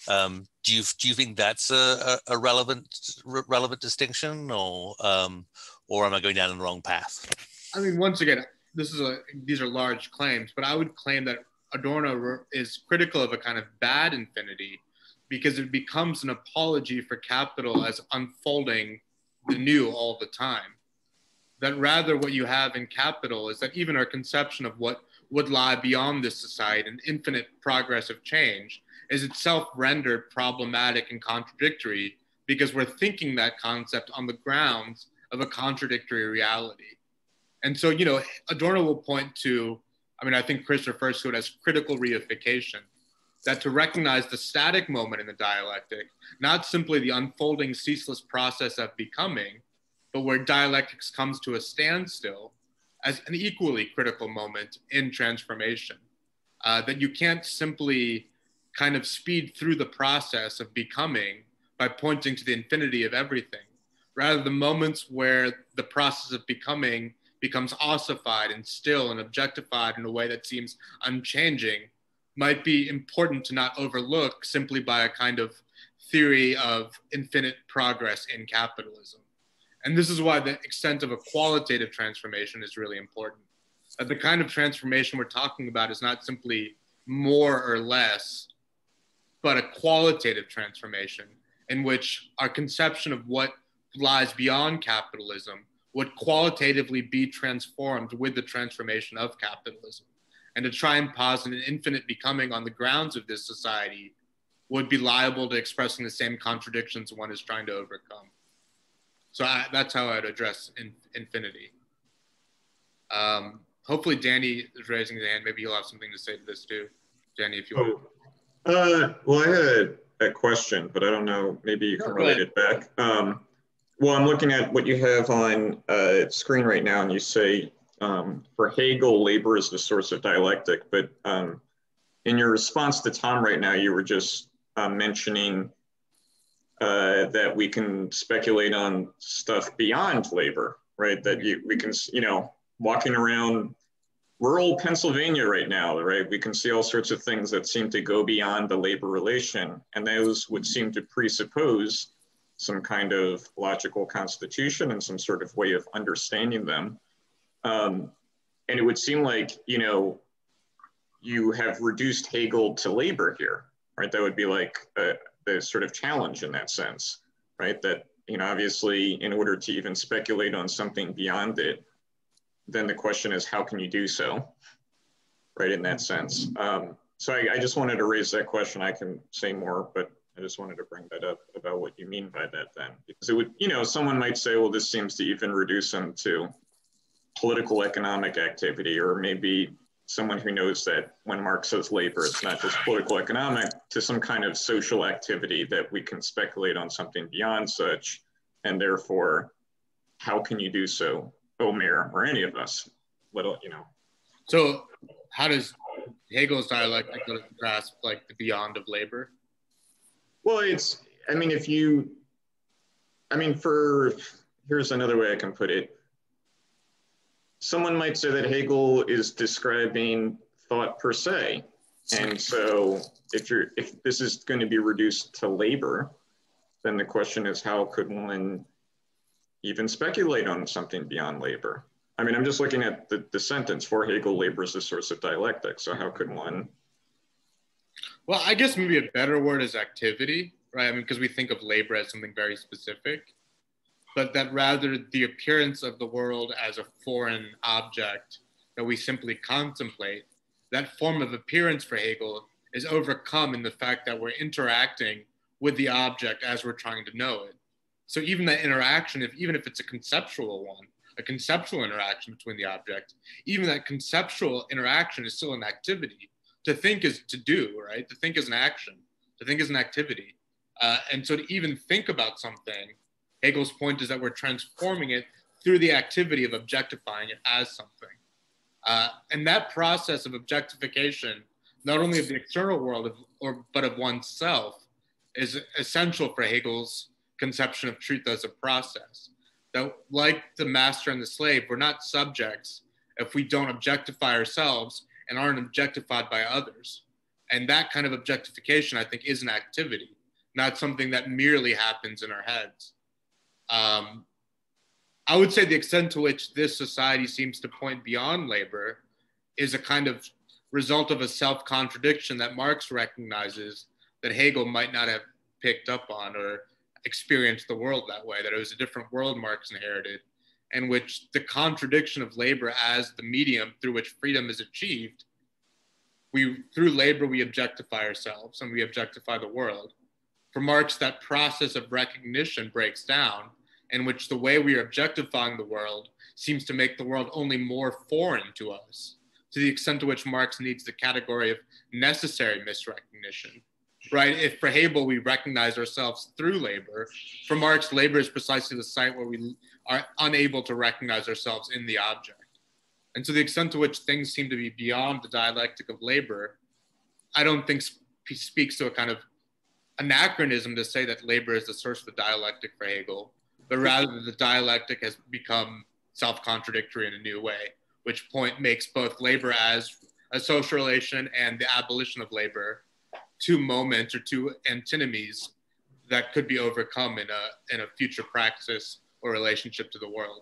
Um, do you do you think that's a, a relevant relevant distinction, or um, or am I going down the wrong path? I mean, once again, this is a these are large claims, but I would claim that Adorno is critical of a kind of bad infinity because it becomes an apology for capital as unfolding the new all the time that rather what you have in capital is that even our conception of what would lie beyond this society and infinite progress of change is itself rendered problematic and contradictory because we're thinking that concept on the grounds of a contradictory reality. And so, you know, Adorno will point to, I mean, I think Chris refers to it as critical reification, that to recognize the static moment in the dialectic, not simply the unfolding, ceaseless process of becoming, but where dialectics comes to a standstill as an equally critical moment in transformation. Uh, that you can't simply kind of speed through the process of becoming by pointing to the infinity of everything. Rather, the moments where the process of becoming becomes ossified and still and objectified in a way that seems unchanging might be important to not overlook simply by a kind of theory of infinite progress in capitalism. And this is why the extent of a qualitative transformation is really important. Uh, the kind of transformation we're talking about is not simply more or less, but a qualitative transformation in which our conception of what lies beyond capitalism would qualitatively be transformed with the transformation of capitalism. And to try and posit an infinite becoming on the grounds of this society would be liable to expressing the same contradictions one is trying to overcome. So I, that's how I'd address in, infinity. Um, hopefully Danny is raising his hand. Maybe he'll have something to say to this too. Danny, if you want. Oh, uh, well, I had a, a, question, but I don't know. Maybe you can relate it back. Um, well, I'm looking at what you have on uh, screen right now, and you say um, for Hegel, labor is the source of dialectic. But um, in your response to Tom right now, you were just uh, mentioning uh, that we can speculate on stuff beyond labor, right? That you, we can, you know, walking around rural Pennsylvania right now, right? We can see all sorts of things that seem to go beyond the labor relation, and those would seem to presuppose some kind of logical constitution and some sort of way of understanding them. Um, and it would seem like, you know, you have reduced Hegel to labor here, right? That would be like a, the sort of challenge in that sense, right? That, you know, obviously in order to even speculate on something beyond it, then the question is, how can you do so, right, in that sense? Um, so I, I just wanted to raise that question. I can say more, but I just wanted to bring that up about what you mean by that then. Because it would, you know, someone might say, well, this seems to even reduce them to political economic activity, or maybe someone who knows that when Marx says labor, it's not just political economic, to some kind of social activity that we can speculate on something beyond such. And therefore, how can you do so, Omair, or any of us, little, you know? So how does Hegel's dialectic grasp like the beyond of labor? Well, it's, I mean, if you, I mean, for, here's another way I can put it. Someone might say that Hegel is describing thought per se. And so if you're, if this is going to be reduced to labor, then the question is how could one even speculate on something beyond labor? I mean, I'm just looking at the, the sentence for Hegel, labor is the source of dialectic. So how could one well, I guess maybe a better word is activity, right? I mean, because we think of labor as something very specific, but that rather the appearance of the world as a foreign object that we simply contemplate, that form of appearance for Hegel is overcome in the fact that we're interacting with the object as we're trying to know it. So even that interaction, if even if it's a conceptual one, a conceptual interaction between the object, even that conceptual interaction is still an activity to think is to do, right? To think is an action, to think is an activity. Uh, and so to even think about something, Hegel's point is that we're transforming it through the activity of objectifying it as something. Uh, and that process of objectification, not only of the external world, of, or, but of oneself, is essential for Hegel's conception of truth as a process. That, like the master and the slave, we're not subjects if we don't objectify ourselves and aren't objectified by others. And that kind of objectification, I think, is an activity, not something that merely happens in our heads. Um, I would say the extent to which this society seems to point beyond labor is a kind of result of a self contradiction that Marx recognizes that Hegel might not have picked up on or experienced the world that way, that it was a different world Marx inherited. In which the contradiction of labor as the medium through which freedom is achieved, we through labor we objectify ourselves and we objectify the world. For Marx, that process of recognition breaks down, in which the way we are objectifying the world seems to make the world only more foreign to us, to the extent to which Marx needs the category of necessary misrecognition. Right? If for Hegel we recognize ourselves through labor, for Marx, labor is precisely the site where we are unable to recognize ourselves in the object. And to the extent to which things seem to be beyond the dialectic of labor, I don't think sp- speaks to a kind of anachronism to say that labor is the source of the dialectic for Hegel, but rather the dialectic has become self-contradictory in a new way, which point makes both labor as a social relation and the abolition of labor two moments or two antinomies that could be overcome in a in a future praxis or relationship to the world.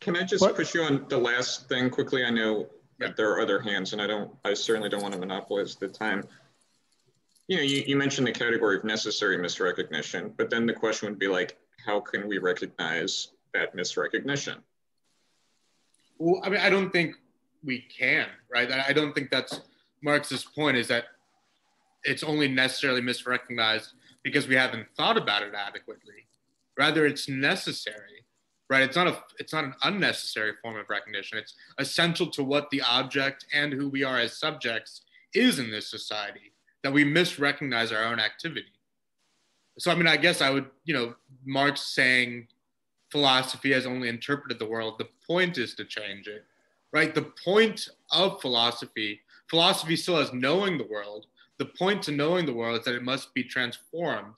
Can I just What- push you on the last thing quickly? I know Yeah. that there are other hands and I don't, I certainly don't want to monopolize the time. You know, you, you mentioned the category of necessary misrecognition, but then the question would be like, how can we recognize that misrecognition? Well, I mean, I don't think we can, right? I I don't think that's Marx's point is that it's only necessarily misrecognized because we haven't thought about it adequately. Rather, it's necessary, right? It's not a, it's not an unnecessary form of recognition. It's essential to what the object and who we are as subjects is in this society that we misrecognize our own activity. So, I mean, I guess I would, you know, Marx saying philosophy has only interpreted the world. The point is to change it, right? The point of philosophy, philosophy still has knowing the world. The point to knowing the world is that it must be transformed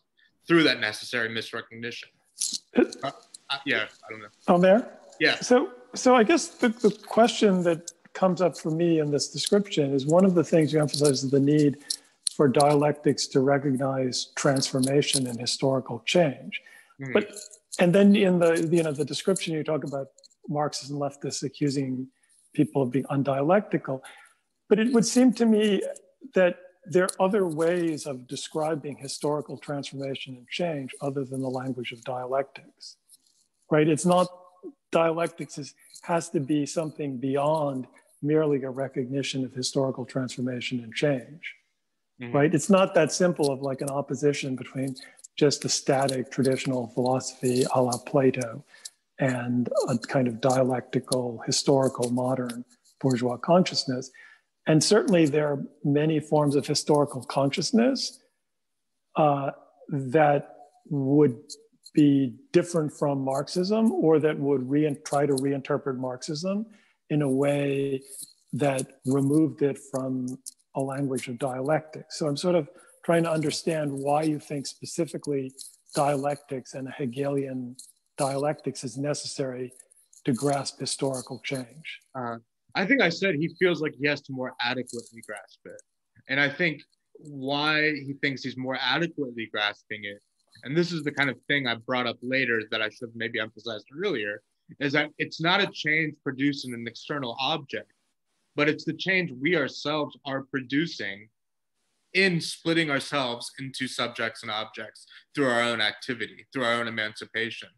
through that necessary misrecognition. Uh, uh, yeah, I don't know. Omair? Yeah. So, so I guess the, the question that comes up for me in this description is one of the things you emphasize is the need for dialectics to recognize transformation and historical change. Mhm. But and then in the you know the description you talk about Marxists and leftists accusing people of being undialectical, but it would seem to me that there are other ways of describing historical transformation and change other than the language of dialectics, right? It's not dialectics is, has to be something beyond merely a recognition of historical transformation and change, Mhm. right? It's not that simple of like an opposition between just a static traditional philosophy a la Plato and a kind of dialectical, historical, modern bourgeois consciousness. And certainly there are many forms of historical consciousness uh, that would be different from Marxism or that would re- try to reinterpret Marxism in a way that removed it from a language of dialectics. So I'm sort of trying to understand why you think specifically dialectics and Hegelian dialectics is necessary to grasp historical change. Uh, I think I said he feels like he has to more adequately grasp it. And I think why he thinks he's more adequately grasping it, and this is the kind of thing I brought up later that I should have maybe emphasized earlier, is that it's not a change produced in an external object, but it's the change we ourselves are producing in splitting ourselves into subjects and objects through our own activity, through our own emancipation.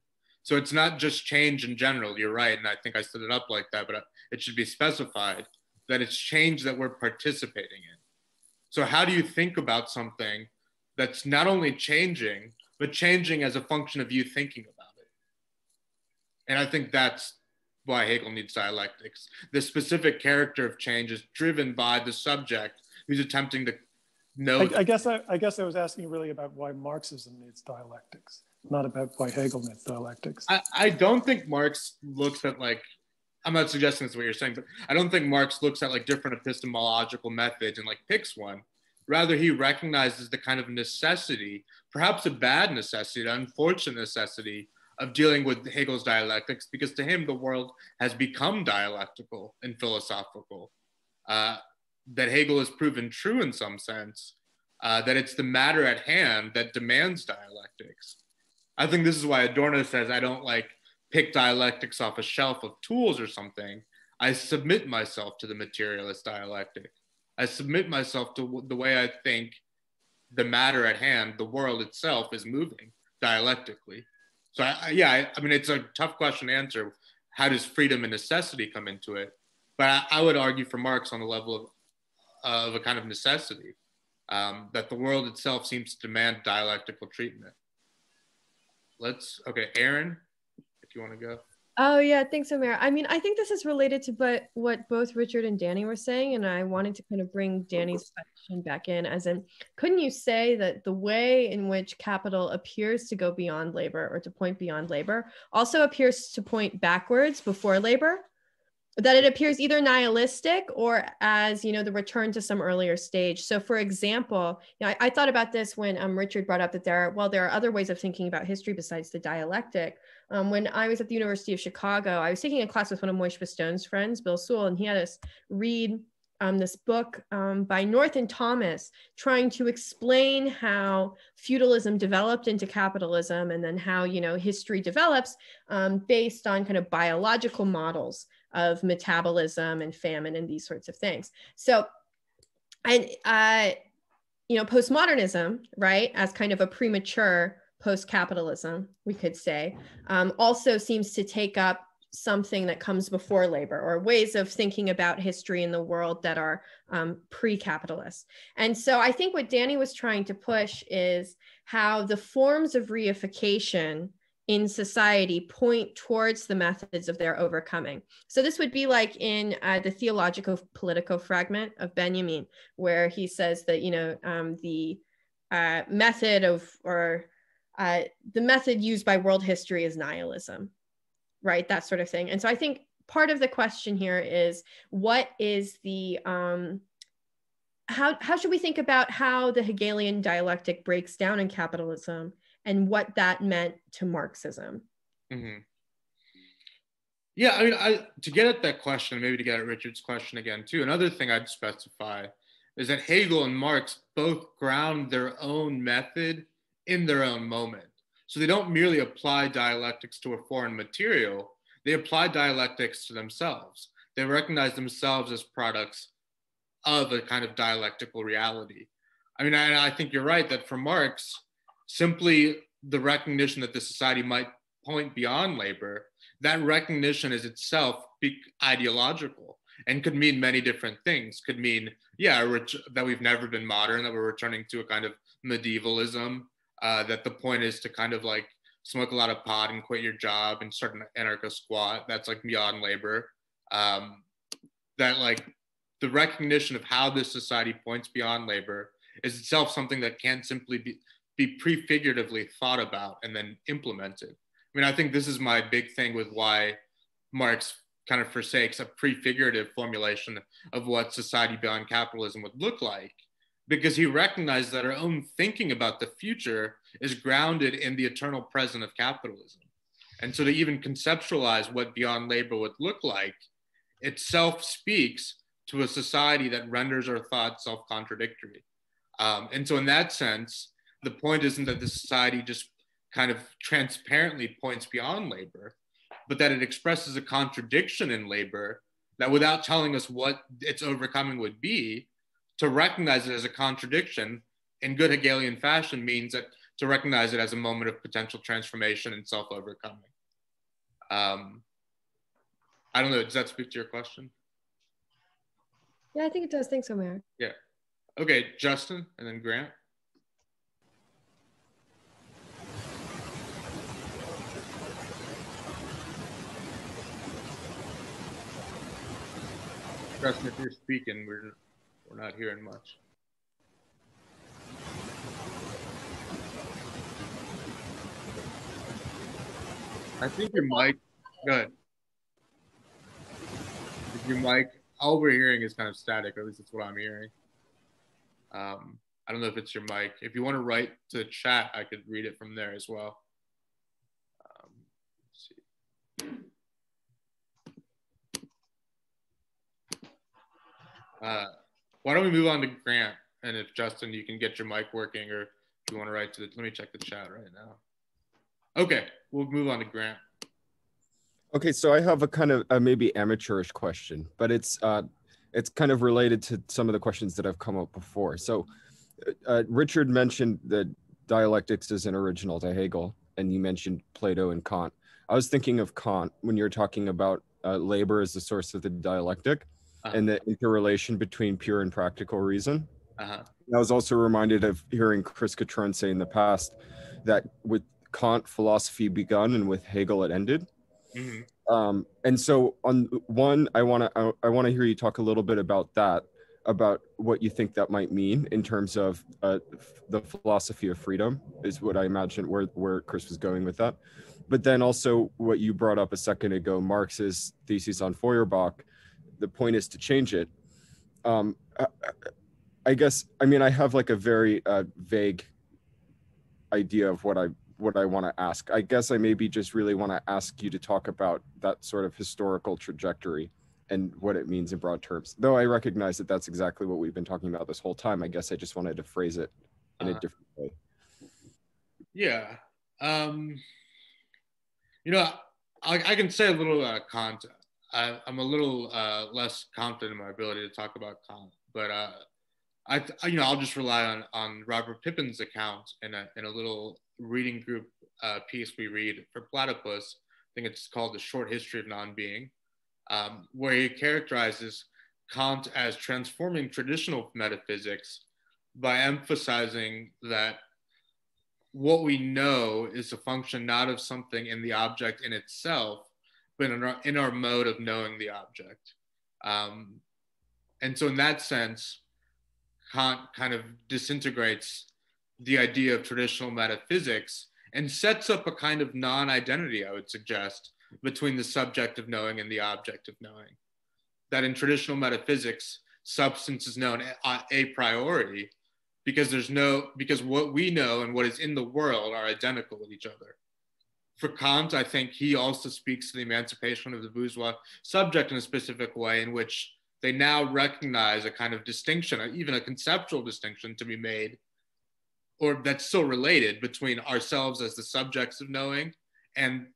So it's not just change in general. You're right, and I think I set it up like that, but uh, it should be specified that it's change that we're participating in. So how do you think about something that's not only changing, but changing as a function of you thinking about it? And I think that's why Hegel needs dialectics. The specific character of change is driven by the subject who's attempting to know. I, I guess I, I guess I was asking really about why Marxism needs dialectics, not about why Hegel dialectics. I, I don't think Marx looks at like I'm not suggesting that's what you're saying, but I don't think Marx looks at like different epistemological methods and like picks one. Rather, he recognizes the kind of necessity, perhaps a bad necessity, an unfortunate necessity of dealing with Hegel's dialectics, because to him the world has become dialectical and philosophical. Uh, that Hegel has proven true in some sense, uh, that it's the matter at hand that demands dialectics. I think this is why Adorno says I don't like pick dialectics off a shelf of tools or something. I submit myself to the materialist dialectic. I submit myself to the way I think the matter at hand, the world itself, is moving dialectically. So I, yeah, I, I mean, it's a tough question to answer. how does freedom and necessity come into it? But I, I would argue for Marx on the level of, of a kind of necessity, um, that the world itself seems to demand dialectical treatment. Let's, okay, Aaron, if you want to go. Oh yeah, thanks, Amir. I mean, I think this is related to but what both Richard and Danny were saying, and I wanted to kind of bring Danny's question back in, as in, couldn't you say that the way in which capital appears to go beyond labor or to point beyond labor also appears to point backwards before labor? That it appears either nihilistic or as you know the return to some earlier stage. So, for example, you know, I, I thought about this when um, Richard brought up that there are well, there are other ways of thinking about history besides the dialectic um, when I was at the University of Chicago, I was taking a class with one of Moishe Postone's friends, Bill Sewell, and he had us read um, this book um, by North and Thomas, trying to explain how feudalism developed into capitalism, and then how you know history develops um, based on kind of biological models of metabolism and famine and these sorts of things. So, and uh, you know, postmodernism, right, as kind of a premature post capitalism, we could say, um, also seems to take up something that comes before labor or ways of thinking about history in the world that are um, pre capitalist. And so I think what Danny was trying to push is how the forms of reification in society point towards the methods of their overcoming. So this would be like in uh, the theological political fragment of Benjamin, where he says that you know um, the uh, method of or uh, the method used by world history is nihilism, right? That sort of thing. And so I think part of the question here is what is the um, how how should we think about how the Hegelian dialectic breaks down in capitalism and what that meant to Marxism? Mm-hmm. Yeah, I mean, I, to get at that question, maybe to get at Richard's question again too. Another thing I'd specify is that Hegel and Marx both ground their own method in their own moment. So they don't merely apply dialectics to a foreign material, they apply dialectics to themselves. They recognize themselves as products of a kind of dialectical reality. I mean, I, I think you're right that for Marx, simply the recognition that the society might point beyond labor, that recognition is itself ideological and could mean many different things. Could mean, yeah, that we've never been modern, that we're returning to a kind of medievalism, uh, that the point is to kind of like smoke a lot of pot and quit your job and start an anarcho squat. That's like beyond labor. Um, that like the recognition of how this society points beyond labor is itself something that can't simply be, be prefiguratively thought about and then implemented. I mean, I think this is my big thing with why Marx kind of forsakes a prefigurative formulation of what society beyond capitalism would look like because he recognized that our own thinking about the future is grounded in the eternal present of capitalism. And so to even conceptualize what beyond labor would look like itself speaks to a society that renders our thoughts self contradictory. Um, and so, in that sense, the point isn't that the society just kind of transparently points beyond labor, but that it expresses a contradiction in labor that without telling us what its overcoming would be, to recognize it as a contradiction in good Hegelian fashion means that to recognize it as a moment of potential transformation and self overcoming. Um, I don't know. Does that speak to your question? Yeah, I think it does. Thanks, Omair. Yeah. Okay, Justin, and then Grant. Justin, if you're speaking, we're we're not hearing much. I think your mic, good. Your mic, all we're hearing is kind of static, or at least that's what I'm hearing. Um, I don't know if it's your mic. If you want to write to the chat, I could read it from there as well. Um, uh, why don't we move on to Grant? And if Justin, you can get your mic working, or if you want to write to the, let me check the chat right now. Okay, we'll move on to Grant. Okay, so I have a kind of a maybe amateurish question, but it's uh, it's kind of related to some of the questions that have come up before. So, uh, Richard mentioned that dialectics isn't original to Hegel, and you mentioned Plato and Kant. I was thinking of Kant when you're talking about uh, labor as the source of the dialectic uh-huh. and the interrelation between pure and practical reason. Uh-huh. I was also reminded of hearing Chris Cutrone say in the past that with Kant, philosophy begun, and with Hegel, it ended. Mm-hmm. Um, and so, on one, I want to I, I want to hear you talk a little bit about that, about what you think that might mean in terms of uh, the philosophy of freedom, is what I imagine where where Chris was going with that. But then also what you brought up a second ago, Marx's thesis on Feuerbach. The point is to change it. Um, I, I guess I mean I have like a very uh, vague idea of what I what I want to ask. I guess I maybe just really want to ask you to talk about that sort of historical trajectory and what it means in broad terms. Though I recognize that that's exactly what we've been talking about this whole time. I guess I just wanted to phrase it in uh, a uh-huh. different way. Yeah. Um, you know, I, I, can say a little uh, Kant. I, am a little uh, less confident in my ability to talk about Kant, but uh, I, you know, I'll just rely on on Robert Pippin's account in a in a little reading group uh, piece we read for Platypus. I think it's called The Short History of Non-Being, um, where he characterizes Kant as transforming traditional metaphysics by emphasizing that what we know is a function not of something in the object in itself, but in our, in our mode of knowing the object. Um, and so, in that sense, Kant kind of disintegrates the idea of traditional metaphysics and sets up a kind of non identity, I would suggest, between the subject of knowing and the object of knowing. That in traditional metaphysics, substance is known a, a priori because there's no, because what we know and what is in the world are identical with each other. For Kant, I think he also speaks to the emancipation of the bourgeois subject in a specific way in which they now recognize a kind of distinction, even a conceptual distinction to be made or that's so related between ourselves as the subjects of knowing and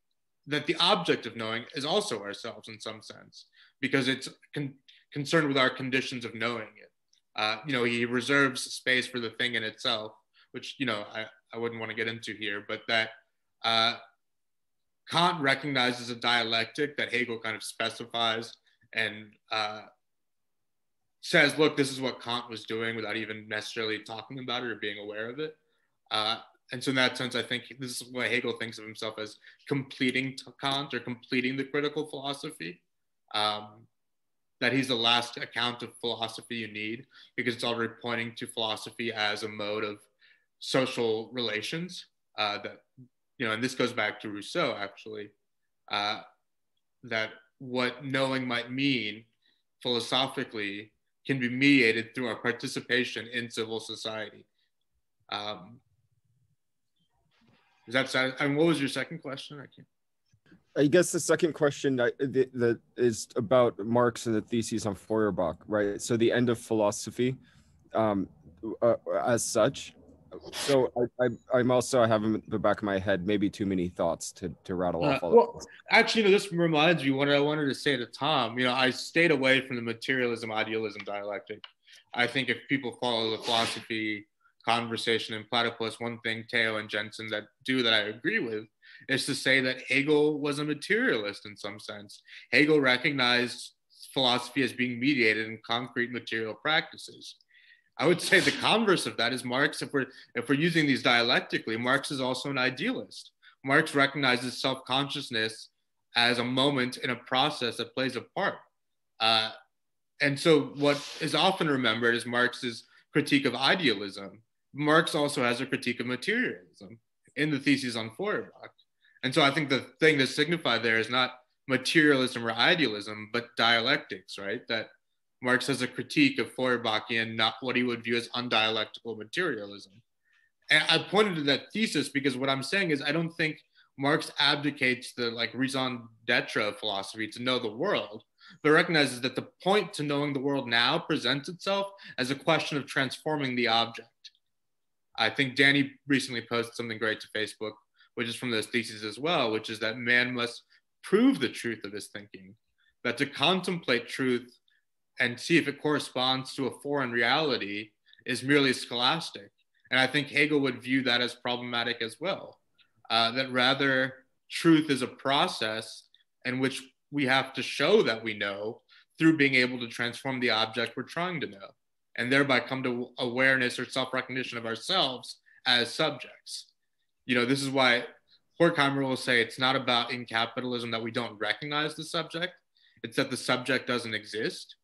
that the object of knowing is also ourselves in some sense because it's con- concerned with our conditions of knowing it. Uh, you know he reserves space for the thing in itself which you know i, I wouldn't want to get into here but that uh, kant recognizes a dialectic that hegel kind of specifies and uh, says, look, this is what Kant was doing without even necessarily talking about it or being aware of it. Uh, and so in that sense, I think this is what Hegel thinks of himself as completing Kant or completing the critical philosophy. Um, that he's the last account of philosophy you need because it's already pointing to philosophy as a mode of social relations. Uh, that you know, and this goes back to Rousseau actually. Uh, that what knowing might mean philosophically can be mediated through our participation in civil society. Um, is that and what was your second question? I can't. I guess the second question that, that is about Marx and the theses on Feuerbach, right? So the end of philosophy, um, uh, as such, so I, I, am also I have in the back of my head maybe too many thoughts to to rattle uh, off. All well, actually, you know, this reminds me what I wanted to say to Tom. You know, I stayed away from the materialism idealism dialectic. I think if people follow the philosophy conversation in Platypus, one thing Theo and Jensen that do that I agree with is to say that Hegel was a materialist in some sense. Hegel recognized philosophy as being mediated in concrete material practices. I would say the converse of that is Marx. If we're if we're using these dialectically, Marx is also an idealist. Marx recognizes self-consciousness as a moment in a process that plays a part. Uh, and so, what is often remembered is Marx's critique of idealism. Marx also has a critique of materialism in the theses on Feuerbach. And so, I think the thing to signify there is not materialism or idealism, but dialectics, right? That Marx has a critique of Feuerbachian, not what he would view as undialectical materialism. And I pointed to that thesis because what I'm saying is I don't think Marx abdicates the like raison d'etre of philosophy to know the world, but recognizes that the point to knowing the world now presents itself as a question of transforming the object. I think Danny recently posted something great to Facebook, which is from those theses as well, which is that man must prove the truth of his thinking, that to contemplate truth and see if it corresponds to a foreign reality is merely scholastic. And I think Hegel would view that as problematic as well. Uh, that rather truth is a process in which we have to show that we know through being able to transform the object we're trying to know and thereby come to awareness or self-recognition of ourselves as subjects you know this is why horkheimer will say it's not about in capitalism that we don't recognize the subject it's that the subject doesn't exist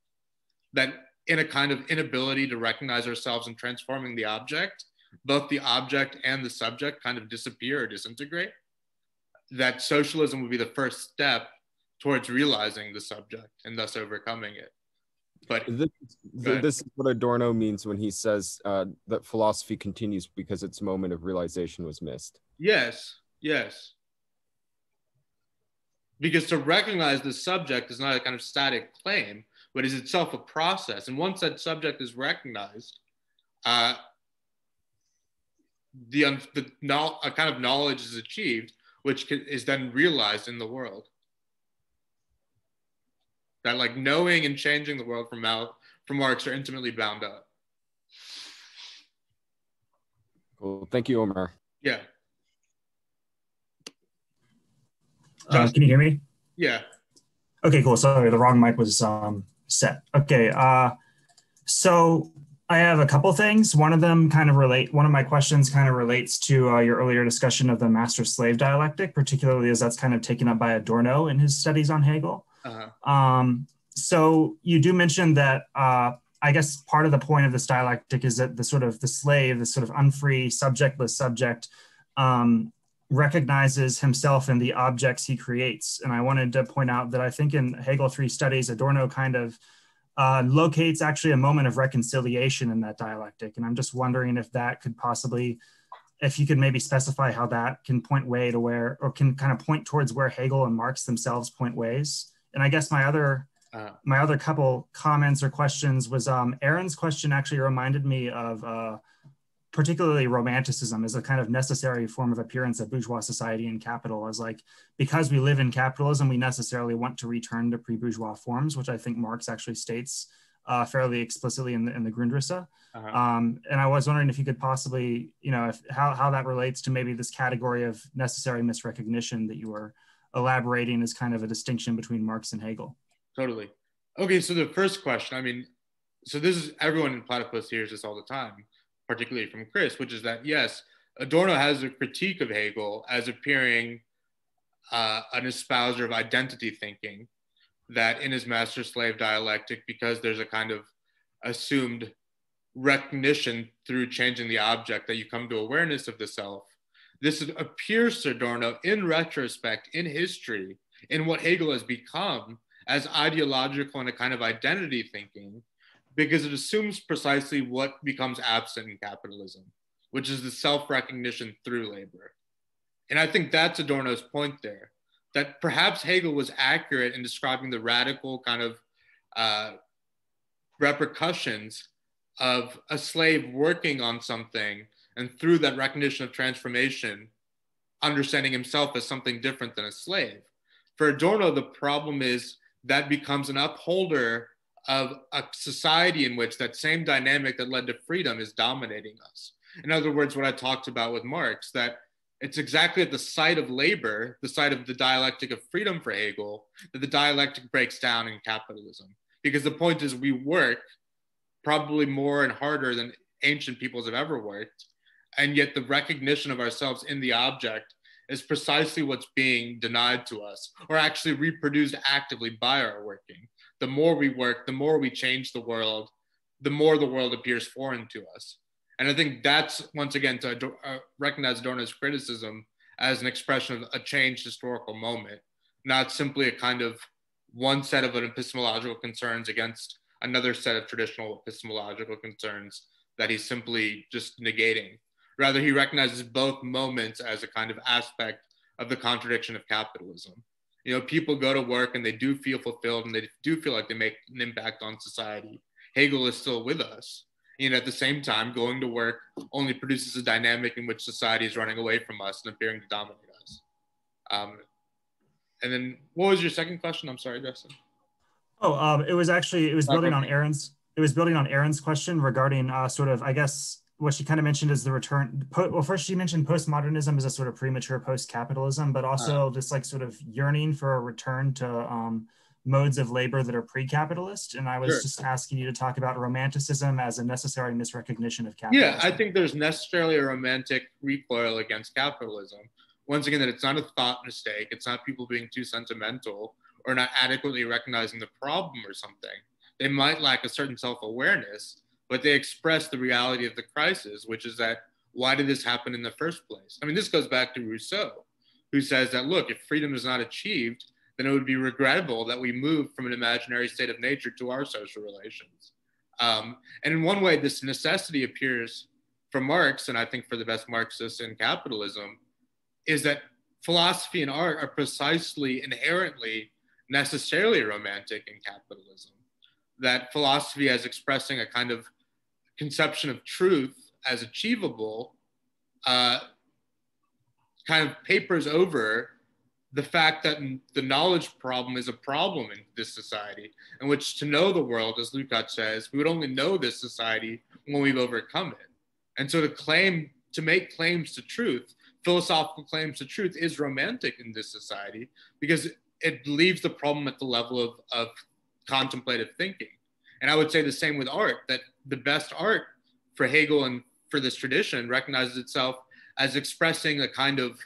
that in a kind of inability to recognize ourselves and transforming the object both the object and the subject kind of disappear or disintegrate that socialism would be the first step towards realizing the subject and thus overcoming it. But this, this is what Adorno means when he says uh, that philosophy continues because its moment of realization was missed. Yes, yes. Because to recognize the subject is not a kind of static claim, but is itself a process. And once that subject is recognized, uh, the, the no, a kind of knowledge is achieved which is then realized in the world. That like knowing and changing the world from out from Marx are intimately bound up. Cool. Thank you, Omair. Yeah. Uh, can you hear me? Yeah. Okay, cool. Sorry, the wrong mic was um, set. Okay. Uh, so I have a couple things. One of them kind of relate. One of my questions kind of relates to uh, your earlier discussion of the master-slave dialectic, particularly as that's kind of taken up by Adorno in his studies on Hegel. Uh-huh. Um, so you do mention that. Uh, I guess part of the point of this dialectic is that the sort of the slave, the sort of unfree, subjectless subject, um, recognizes himself in the objects he creates. And I wanted to point out that I think in Hegel three studies, Adorno kind of uh, locates actually a moment of reconciliation in that dialectic. And I'm just wondering if that could possibly, if you could maybe specify how that can point way to where, or can kind of point towards where Hegel and Marx themselves point ways. And I guess my other, uh, my other couple comments or questions was um, Aaron's question actually reminded me of uh, particularly romanticism is a kind of necessary form of appearance of bourgeois society and capital as like because we live in capitalism we necessarily want to return to pre-bourgeois forms which i think marx actually states uh, fairly explicitly in the, in the grundrisse. Uh-huh. um, and i was wondering if you could possibly you know if, how, how that relates to maybe this category of necessary misrecognition that you were elaborating as kind of a distinction between marx and hegel. Totally. Okay so the first question i mean so this is everyone in platypus hears this all the time particularly from Chris, which is that yes, Adorno has a critique of Hegel as appearing uh, an espouser of identity thinking, that in his master slave dialectic, because there's a kind of assumed recognition through changing the object that you come to awareness of the self. This appears to Adorno in retrospect, in history, in what Hegel has become as ideological and a kind of identity thinking because it assumes precisely what becomes absent in capitalism, which is the self recognition through labor. And I think that's Adorno's point there that perhaps Hegel was accurate in describing the radical kind of uh, repercussions of a slave working on something and through that recognition of transformation, understanding himself as something different than a slave. For Adorno, the problem is that becomes an upholder of a society in which that same dynamic that led to freedom is dominating us. In other words, what I talked about with Marx, that it's exactly at the site of labor, the site of the dialectic of freedom for Hegel, that the dialectic breaks down in capitalism. Because the point is, we work probably more and harder than ancient peoples have ever worked. And yet, the recognition of ourselves in the object is precisely what's being denied to us, or actually reproduced actively by our working the more we work, the more we change the world, the more the world appears foreign to us. And I think that's once again to uh, recognize Adorno's criticism as an expression of a changed historical moment, not simply a kind of one set of epistemological concerns against another set of traditional epistemological concerns that he's simply just negating. Rather, he recognizes both moments as a kind of aspect of the contradiction of capitalism you know, people go to work and they do feel fulfilled and they do feel like they make an impact on society. Hegel is still with us. And at the same time, going to work only produces a dynamic in which society is running away from us and appearing to dominate us. Um, and then what was your second question? I'm sorry, Justin. Oh, um, it was actually, it was building on Aaron's, it was building on Aaron's question regarding uh, sort of, I guess, what she kind of mentioned is the return. Well, first she mentioned postmodernism as a sort of premature post-capitalism, but also uh, this like sort of yearning for a return to um, modes of labor that are pre-capitalist. And I was sure. just asking you to talk about romanticism as a necessary misrecognition of capitalism. Yeah, I think there's necessarily a romantic recoil against capitalism. Once again, that it's not a thought mistake. It's not people being too sentimental or not adequately recognizing the problem or something. They might lack a certain self-awareness, but they express the reality of the crisis, which is that why did this happen in the first place? I mean, this goes back to Rousseau, who says that look, if freedom is not achieved, then it would be regrettable that we move from an imaginary state of nature to our social relations. Um, and in one way, this necessity appears for Marx, and I think for the best Marxists in capitalism, is that philosophy and art are precisely inherently necessarily romantic in capitalism. That philosophy as expressing a kind of conception of truth as achievable uh, kind of papers over the fact that the knowledge problem is a problem in this society, in which to know the world, as Lukács says, we would only know this society when we've overcome it. And so to claim, to make claims to truth, philosophical claims to truth is romantic in this society because it leaves the problem at the level of, of contemplative thinking. And I would say the same with art, that the best art for Hegel and for this tradition recognizes itself as expressing a kind of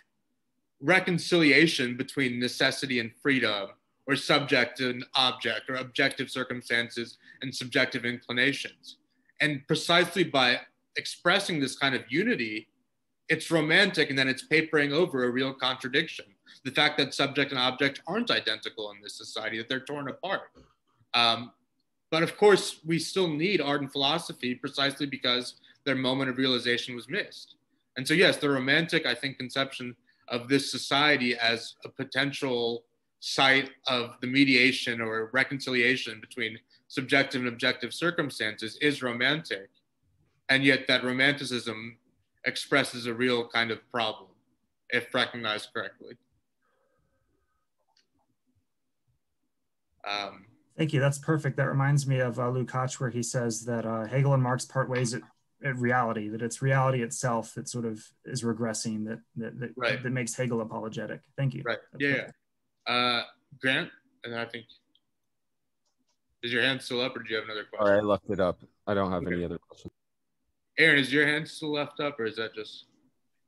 reconciliation between necessity and freedom, or subject and object, or objective circumstances and subjective inclinations. And precisely by expressing this kind of unity, it's romantic and then it's papering over a real contradiction. The fact that subject and object aren't identical in this society, that they're torn apart. Um, but of course, we still need art and philosophy precisely because their moment of realization was missed. And so, yes, the romantic, I think, conception of this society as a potential site of the mediation or reconciliation between subjective and objective circumstances is romantic. And yet, that romanticism expresses a real kind of problem if recognized correctly. Um, Thank you. That's perfect. That reminds me of uh, Lukács, where he says that uh, Hegel and Marx part ways at reality that it's reality itself that sort of is regressing that that that, right. that makes hegel apologetic thank you right That's yeah, yeah. Uh, grant and i think is your hand still up or do you have another question all right i left it up i don't have okay. any other questions aaron is your hand still left up or is that just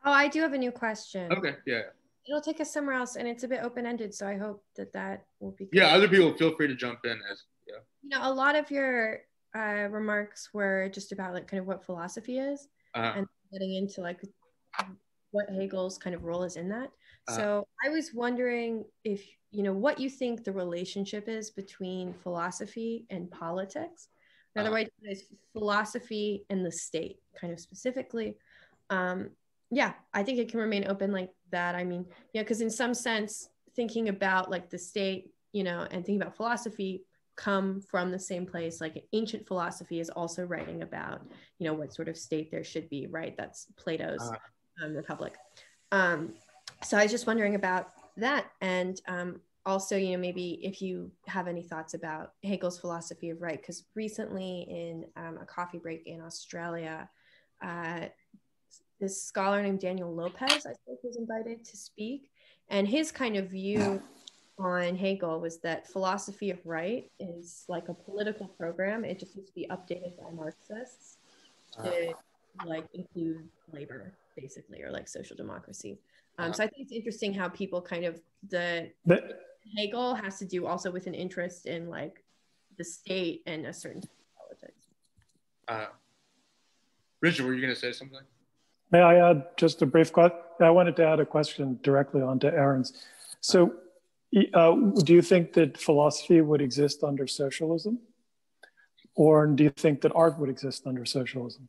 oh i do have a new question okay yeah it'll take us somewhere else and it's a bit open-ended so i hope that that will be good. yeah other people feel free to jump in as yeah you know a lot of your uh, remarks were just about like kind of what philosophy is uh-huh. and getting into like what Hegel's kind of role is in that. Uh-huh. So I was wondering if you know what you think the relationship is between philosophy and politics. Another uh-huh. way is philosophy and the state, kind of specifically. Um, yeah, I think it can remain open like that. I mean, yeah, because in some sense, thinking about like the state, you know, and thinking about philosophy come from the same place. Like ancient philosophy is also writing about you know what sort of state there should be right? That's plato's uh, um, republic. Um, so i was just wondering about that. And um, also you know maybe if you have any thoughts about hegel's philosophy of right because recently in um, a coffee break in australia uh, this scholar named daniel lopez i think was invited to speak and his kind of view on Hegel was that philosophy of right is like a political program. It just needs to be updated by Marxists to uh. like include labor, basically, or like social democracy. Um. So I think it's interesting how people kind of the but, Hegel has to do also with an interest in like the state and a certain politics. Uh, Richard, were you going to say something? May I add just a brief question? I wanted to add a question directly onto Aaron's. So uh, do you think that philosophy would exist under socialism? Or do you think that art would exist under socialism?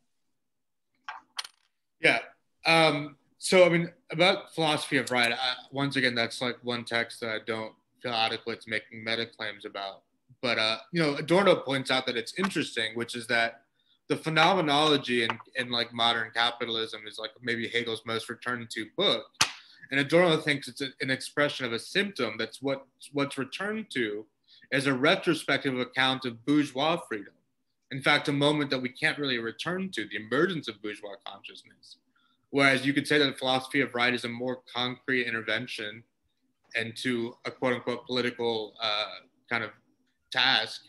Yeah. Um, so, I mean, about philosophy of right, I, once again, that's like one text that I don't feel adequate to making meta claims about. But, uh, you know, Adorno points out that it's interesting, which is that the phenomenology in, in like modern capitalism is like maybe Hegel's most returned to book and Adorno thinks it's a, an expression of a symptom that's what, what's returned to as a retrospective account of bourgeois freedom. in fact, a moment that we can't really return to, the emergence of bourgeois consciousness. Whereas you could say that the philosophy of right is a more concrete intervention into a quote unquote political uh, kind of task.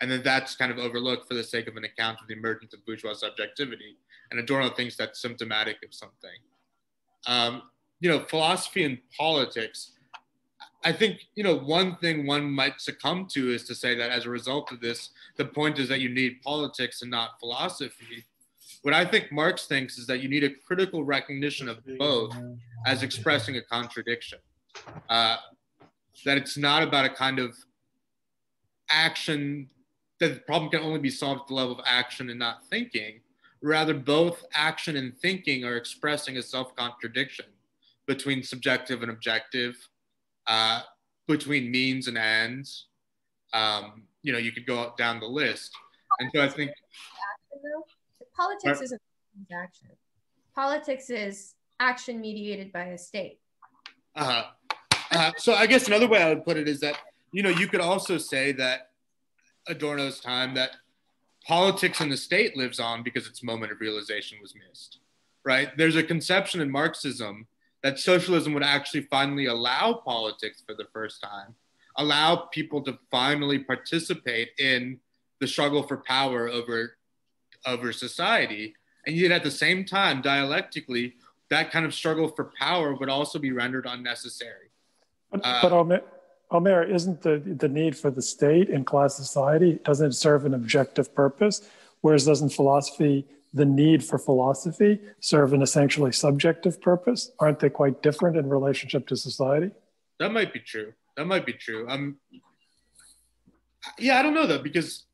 And then that's kind of overlooked for the sake of an account of the emergence of bourgeois subjectivity. And Adorno thinks that's symptomatic of something. Um, you know, philosophy and politics I think you know one thing one might succumb to is to say that as a result of this, the point is that you need politics and not philosophy. What I think Marx thinks is that you need a critical recognition of both as expressing a contradiction. Uh, that it's not about a kind of action that the problem can only be solved at the level of action and not thinking. Rather, both action and thinking are expressing a self contradiction between subjective and objective uh, between means and ends. Um, you know, you could go down the list. And so I think politics isn't action. Politics is action mediated by a state. Uh-huh. Uh, so I guess another way I would put it is that, you know, you could also say that Adorno's time that politics in the state lives on because its moment of realization was missed, right? There's a conception in Marxism that socialism would actually finally allow politics for the first time, allow people to finally participate in the struggle for power over, over society. And yet at the same time, dialectically, that kind of struggle for power would also be rendered unnecessary. But, uh, but Omair, Omair, isn't the, the need for the state in class society, doesn't it serve an objective purpose? Whereas doesn't philosophy the need for philosophy serve an essentially subjective purpose? Aren't they quite different in relationship to society? That might be true. That might be true. Um, yeah, I don't know though, because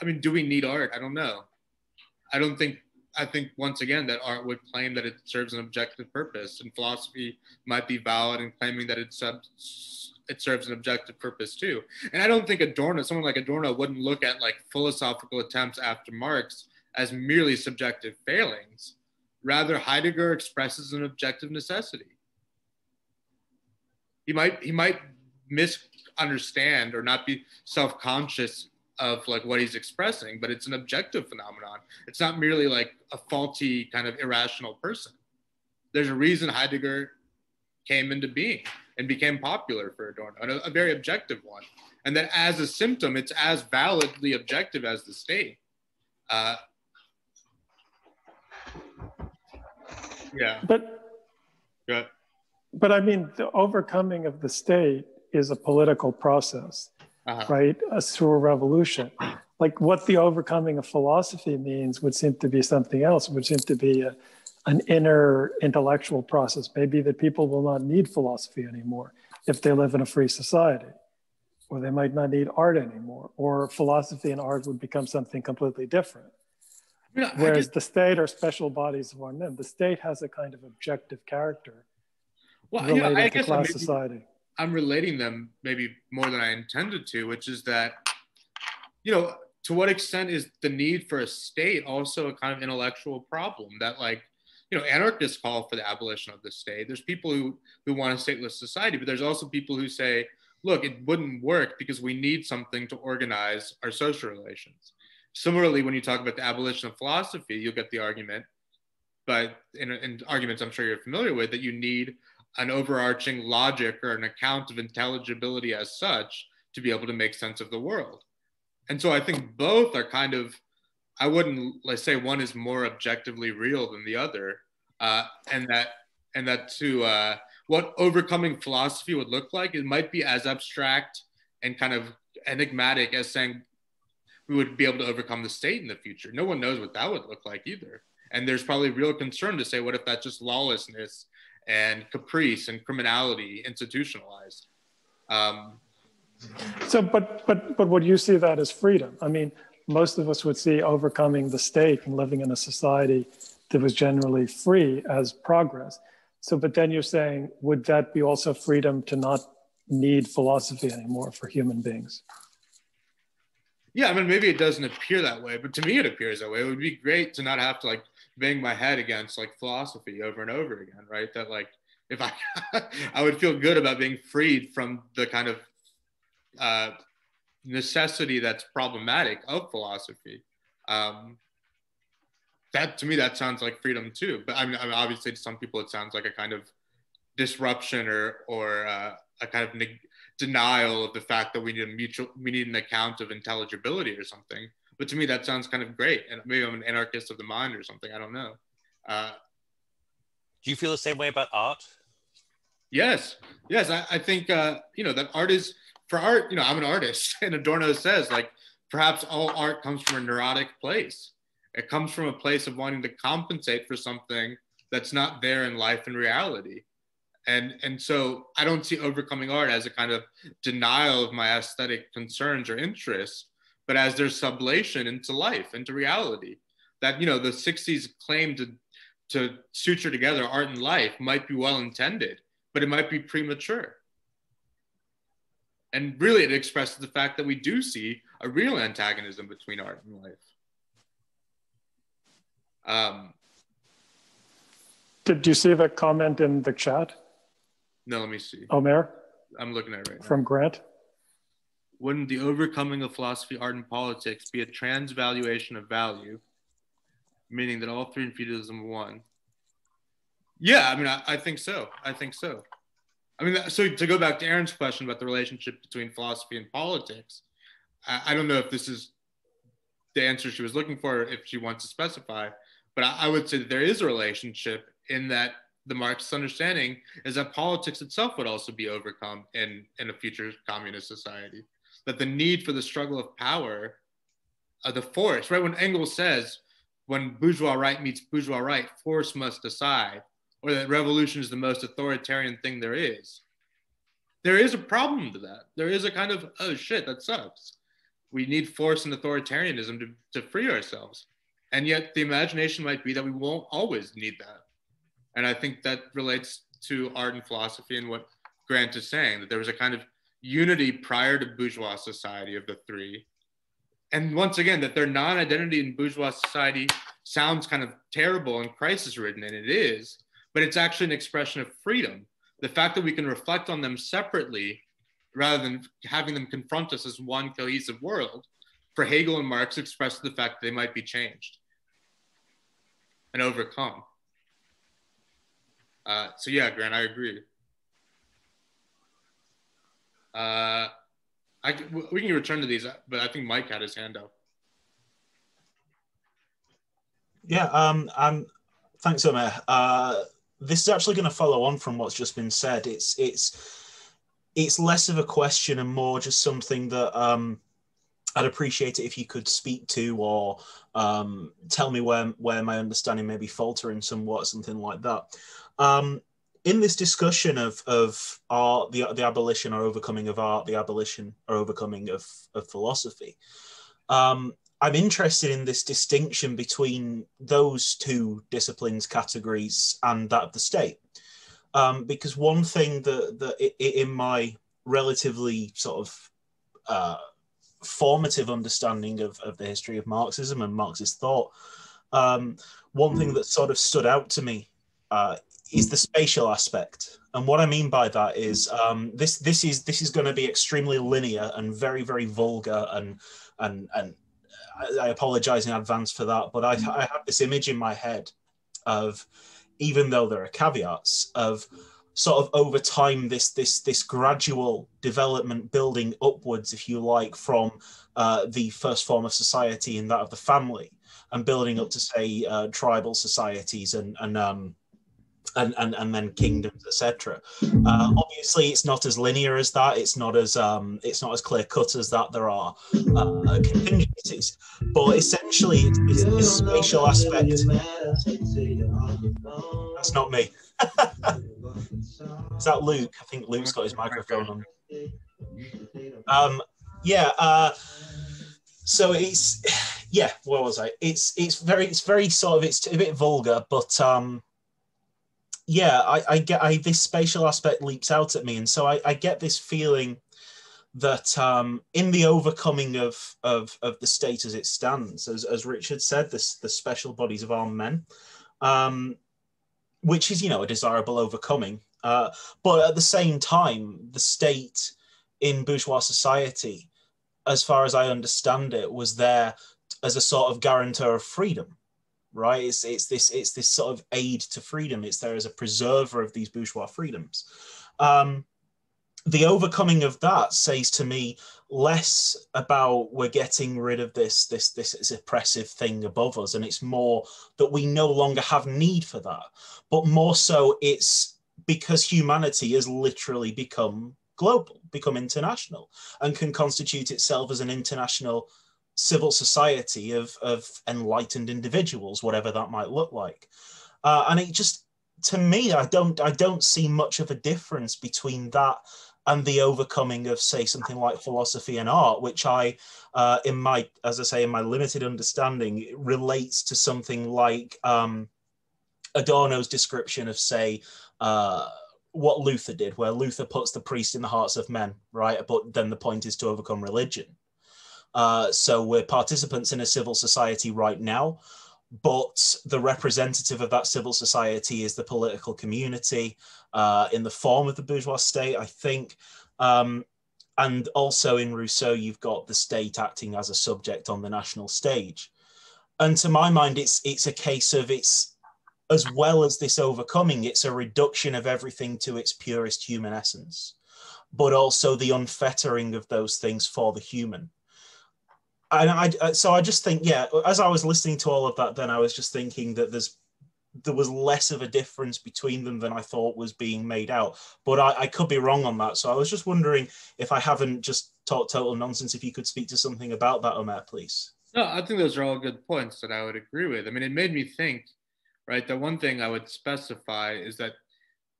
I mean, do we need art? I don't know. I don't think. I think once again that art would claim that it serves an objective purpose, and philosophy might be valid in claiming that it sub, it serves an objective purpose too. And I don't think Adorno, someone like Adorno, wouldn't look at like philosophical attempts after Marx as merely subjective failings. Rather, Heidegger expresses an objective necessity. He might, he might misunderstand or not be self-conscious of like what he's expressing, but it's an objective phenomenon. It's not merely like a faulty kind of irrational person. There's a reason Heidegger came into being and became popular for Adorno, a, a very objective one. And that as a symptom, it's as validly objective as the state. Uh, Yeah. But Good. But I mean, the overcoming of the state is a political process, uh-huh. right? A, through a revolution. Like what the overcoming of philosophy means would seem to be something else, would seem to be a, an inner intellectual process. Maybe that people will not need philosophy anymore if they live in a free society, or they might not need art anymore, or philosophy and art would become something completely different. Whereas the state are special bodies of our men. The state has a kind of objective character well, related you know, I to class maybe, society. I'm relating them maybe more than I intended to, which is that, you know, to what extent is the need for a state also a kind of intellectual problem that like, you know, anarchists call for the abolition of the state. There's people who, who want a stateless society, but there's also people who say, look, it wouldn't work because we need something to organize our social relations. Similarly, when you talk about the abolition of philosophy, you'll get the argument, but in, in arguments I'm sure you're familiar with, that you need an overarching logic or an account of intelligibility as such to be able to make sense of the world. And so I think both are kind of, I wouldn't let's say one is more objectively real than the other, uh, and that and that to uh, what overcoming philosophy would look like, it might be as abstract and kind of enigmatic as saying we would be able to overcome the state in the future. No one knows what that would look like either. And there's probably real concern to say, what if that's just lawlessness and caprice and criminality institutionalized? Um, so, but but but would you see that as freedom? I mean, most of us would see overcoming the state and living in a society that was generally free as progress. So, but then you're saying, would that be also freedom to not need philosophy anymore for human beings? Yeah, I mean, maybe it doesn't appear that way, but to me, it appears that way. It would be great to not have to like bang my head against like philosophy over and over again, right? That like if I I would feel good about being freed from the kind of uh, necessity that's problematic of philosophy. Um, that to me, that sounds like freedom too. But I mean, I mean, obviously to some people it sounds like a kind of disruption or, or uh, a kind of neg- denial of the fact that we need a mutual, we need an account of intelligibility or something. But to me, that sounds kind of great. And maybe I'm an anarchist of the mind or something. I don't know. Uh, Do you feel the same way about art? Yes, yes. I, I think uh, you know that art is for art. You know, I'm an artist, and Adorno says like perhaps all art comes from a neurotic place. It comes from a place of wanting to compensate for something that's not there in life and reality. And, and so I don't see overcoming art as a kind of denial of my aesthetic concerns or interests, but as their sublation into life, into reality. That, you know, the 60s claim to, to suture together art and life might be well intended, but it might be premature. And really, it expresses the fact that we do see a real antagonism between art and life. Um, Did you see the comment in the chat? No, let me see. Omair? I'm looking at it right now. From Grant? Wouldn't the overcoming of philosophy, art, and politics be a transvaluation of value, meaning that all three in feudalism one? Yeah, I mean, I, I think so. I think so. I mean, so to go back to Aaron's question about the relationship between philosophy and politics, I, I don't know if this is the answer she was looking for, if she wants to specify, but I, I would say that there is a relationship in that the Marxist understanding is that politics itself would also be overcome in, in a future communist society. That the need for the struggle of power, uh, the force, right? When Engels says, when bourgeois right meets bourgeois right, force must decide, or that revolution is the most authoritarian thing there is. There is a problem to that. There is a kind of, oh shit, that sucks. We need force and authoritarianism to, to free ourselves. And yet the imagination might be that we won't always need that. And I think that relates to art and philosophy and what Grant is saying, that there was a kind of unity prior to bourgeois society of the three. And once again, that their non identity in bourgeois society sounds kind of terrible and crisis ridden, and it is, but it's actually an expression of freedom. The fact that we can reflect on them separately rather than having them confront us as one cohesive world, for Hegel and Marx expressed the fact that they might be changed and overcome. Uh, so yeah, Grant, I agree. Uh, I, we can return to these, but I think Mike had his hand up. Yeah, um, thanks, Omair. Uh, this is actually going to follow on from what's just been said. It's it's it's less of a question and more just something that um, I'd appreciate it if you could speak to or um, tell me where where my understanding may be faltering somewhat, something like that. Um, in this discussion of of art, the the abolition or overcoming of art, the abolition or overcoming of of philosophy, um, I'm interested in this distinction between those two disciplines categories and that of the state, um, because one thing that that in my relatively sort of uh, formative understanding of, of the history of Marxism and Marxist thought, um, one thing that sort of stood out to me uh, is the spatial aspect. And what I mean by that is um, this this is this is going to be extremely linear and very very vulgar and and and I apologize in advance for that, but I, I have this image in my head of even though there are caveats of sort of over time this this this gradual development building upwards if you like from uh, the first form of society and that of the family and building up to say uh, tribal societies and and um, and, and, and then kingdoms, etc. Uh, obviously, it's not as linear as that. It's not as um, it's not as clear cut as that. There are uh, contingencies, but essentially, it's, it's spatial aspect. That's not me. Is that Luke? I think Luke's got his microphone on. Um, yeah. Uh, so it's yeah. Where was I? It's it's very it's very sort of it's a bit vulgar, but um, yeah, I, I get I this spatial aspect leaps out at me, and so I, I get this feeling that um, in the overcoming of, of of the state as it stands, as, as Richard said, this the special bodies of armed men, um, which is you know a desirable overcoming, uh, but at the same time, the state in bourgeois society as far as I understand it, was there as a sort of guarantor of freedom, right? It's, it's this it's this sort of aid to freedom. It's there as a preserver of these bourgeois freedoms. Um, the overcoming of that says to me less about we're getting rid of this this this, this oppressive thing above us and it's more that we no longer have need for that but more so it's because humanity has literally become global become international and can constitute itself as an international civil society of, of enlightened individuals whatever that might look like. Uh, and it just to me i don't i don't see much of a difference between that and the overcoming of say something like philosophy and art which i uh, in my as i say in my limited understanding relates to something like um, adorno's description of say uh, what luther did where luther puts the priest in the hearts of men right? But then the point is to overcome religion uh, so we're participants in a civil society right now but the representative of that civil society is the political community uh, in the form of the bourgeois state, I think. Um, and also in Rousseau, you've got the state acting as a subject on the national stage. And to my mind, it's it's a case of it's as well as this overcoming, it's a reduction of everything to its purest human essence, but also the unfettering of those things for the human and I uh, so I just think yeah as I was listening to all of that then I was just thinking that there's there was less of a difference between them than I thought was being made out. But I, I could be wrong on that. So I was just wondering if I haven't just talked total nonsense if you could speak to something about that Omair please. No I think those are all good points that I would agree with. I mean it made me think right the one thing I would specify is that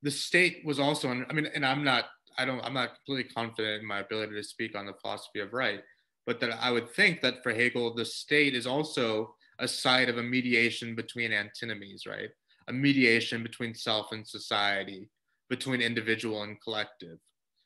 the state was also I mean and I'm not I don't I'm not completely confident in my ability to speak on the philosophy of right but that I would think that for Hegel, the state is also a site of a mediation between antinomies, right? A mediation between self and society, between individual and collective.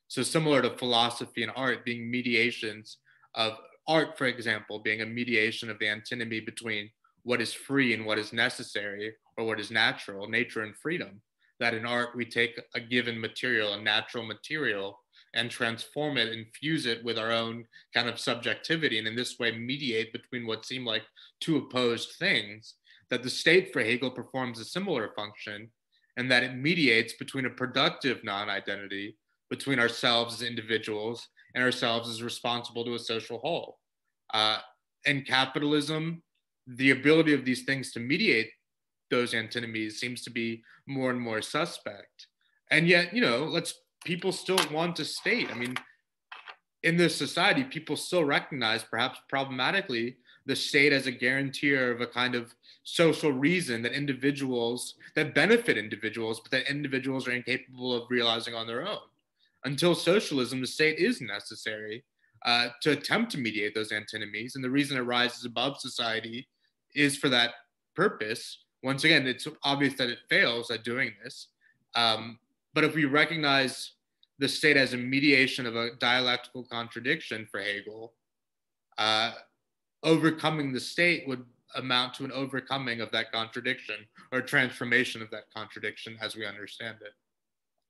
So similar to philosophy and art being mediations of art, for example, being a mediation of the antinomy between what is free and what is necessary, or what is natural, nature and freedom. That in art, we take a given material, a natural material, and transform it, infuse it with our own kind of subjectivity, and in this way mediate between what seem like two opposed things, that the state for Hegel performs a similar function, and that it mediates between a productive non identity, between ourselves as individuals and ourselves as responsible to a social whole. Uh, and capitalism, the ability of these things to mediate those antinomies seems to be more and more suspect. And yet, you know, let's people still want a state. I mean, in this society, people still recognize, perhaps problematically, the state as a guarantor of a kind of social reason that individuals that benefit individuals, but that individuals are incapable of realizing on their own. Until socialism, the state is necessary uh, to attempt to mediate those antinomies, and the reason it rises above society is for that purpose. Once again, it's obvious that it fails at doing this. Um, but if we recognize the state as a mediation of a dialectical contradiction for Hegel, uh, overcoming the state would amount to an overcoming of that contradiction or transformation of that contradiction as we understand it.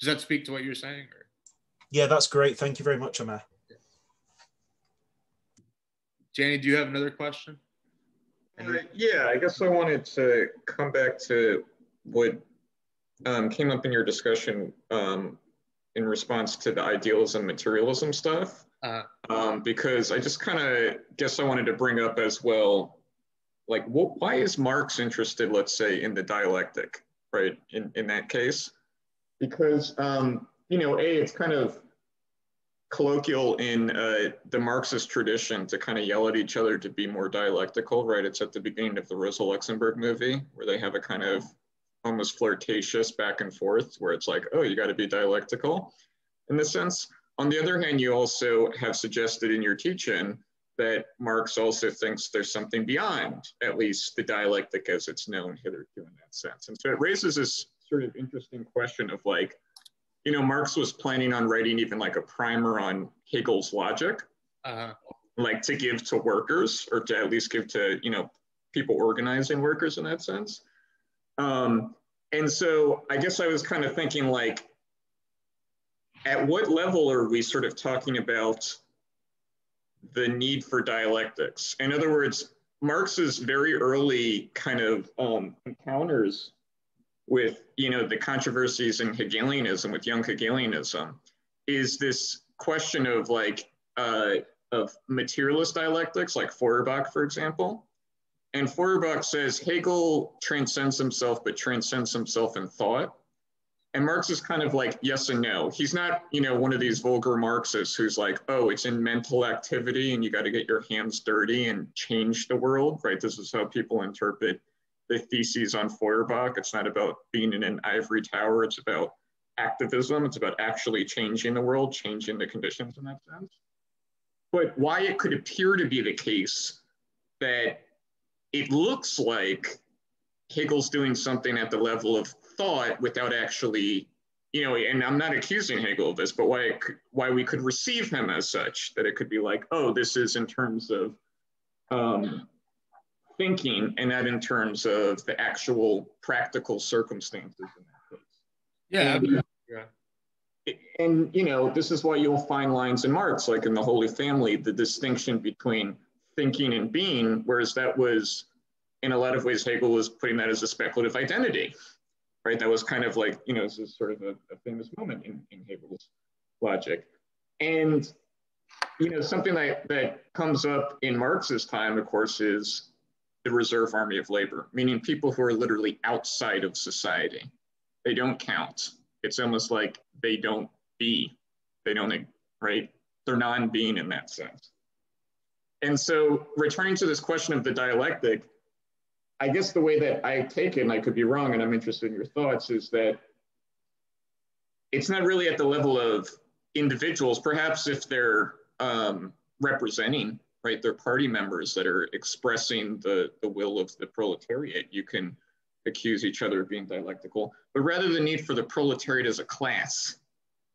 Does that speak to what you're saying? Or? Yeah, that's great. Thank you very much, Omair. Janie, do you have another question? Uh, yeah, I guess I wanted to come back to what um, came up in your discussion um, in response to the idealism materialism stuff uh, um, because I just kind of guess I wanted to bring up as well, like what, why is Marx interested, let's say, in the dialectic, right? In in that case, because um, you know, a it's kind of colloquial in uh, the Marxist tradition to kind of yell at each other to be more dialectical, right? It's at the beginning of the Rosa Luxemburg movie where they have a kind of almost flirtatious back and forth where it's like, oh, you got to be dialectical in the sense. On the other hand, you also have suggested in your teaching that Marx also thinks there's something beyond at least the dialectic as it's known hitherto in that sense. And so it raises this sort of interesting question of like, you know, Marx was planning on writing even like a primer on Hegel's logic, uh-huh. like to give to workers or to at least give to, you know, people organizing workers in that sense. Um, and so I guess I was kind of thinking like, at what level are we sort of talking about the need for dialectics. In other words, Marx's very early kind of um, encounters with you know the controversies in Hegelianism, with young Hegelianism, is this question of like uh, of materialist dialectics, like Feuerbach, for example. And Feuerbach says Hegel transcends himself, but transcends himself in thought. And Marx is kind of like yes and no. He's not, you know, one of these vulgar Marxists who's like, oh, it's in mental activity and you got to get your hands dirty and change the world, right? This is how people interpret the theses on Feuerbach. It's not about being in an ivory tower. It's about activism. It's about actually changing the world, changing the conditions in that sense. But why it could appear to be the case that it looks like Hegel's doing something at the level of thought without actually, you know, and I'm not accusing Hegel of this, but why could, why we could receive him as such that it could be like, oh, this is in terms of um, thinking and not in terms of the actual practical circumstances in that case. Yeah. And, yeah. And you know, this is why you'll find lines in Marx, like in the Holy Family, the distinction between thinking and being, whereas that was in a lot of ways Hegel was putting that as a speculative identity right? That was kind of like, you know, this is sort of a, a famous moment in, in Hegel's logic. And, you know, something that, that comes up in Marx's time, of course, is the reserve army of labor, meaning people who are literally outside of society. They don't count. It's almost like they don't be, they don't, right? They're non being in that sense. And so, returning to this question of the dialectic, I guess the way that I take it, and I could be wrong, and I'm interested in your thoughts, is that it's not really at the level of individuals. Perhaps if they're um, representing, right, their party members that are expressing the, the will of the proletariat, you can accuse each other of being dialectical. But rather the need for the proletariat as a class,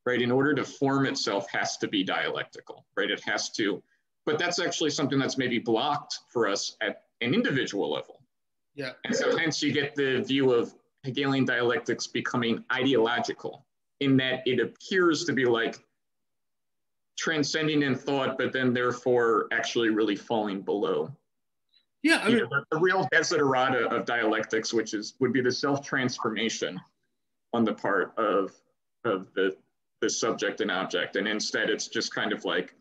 right, in order to form itself has to be dialectical, right? It has to, but that's actually something that's maybe blocked for us at an individual level yeah. And so hence you get the view of Hegelian dialectics becoming ideological in that it appears to be like transcending in thought, but then therefore actually really falling below. Yeah, I mean, you know, the, real desiderata of dialectics, which is would be the self-transformation on the part of of the the subject and object, and instead it's just kind of like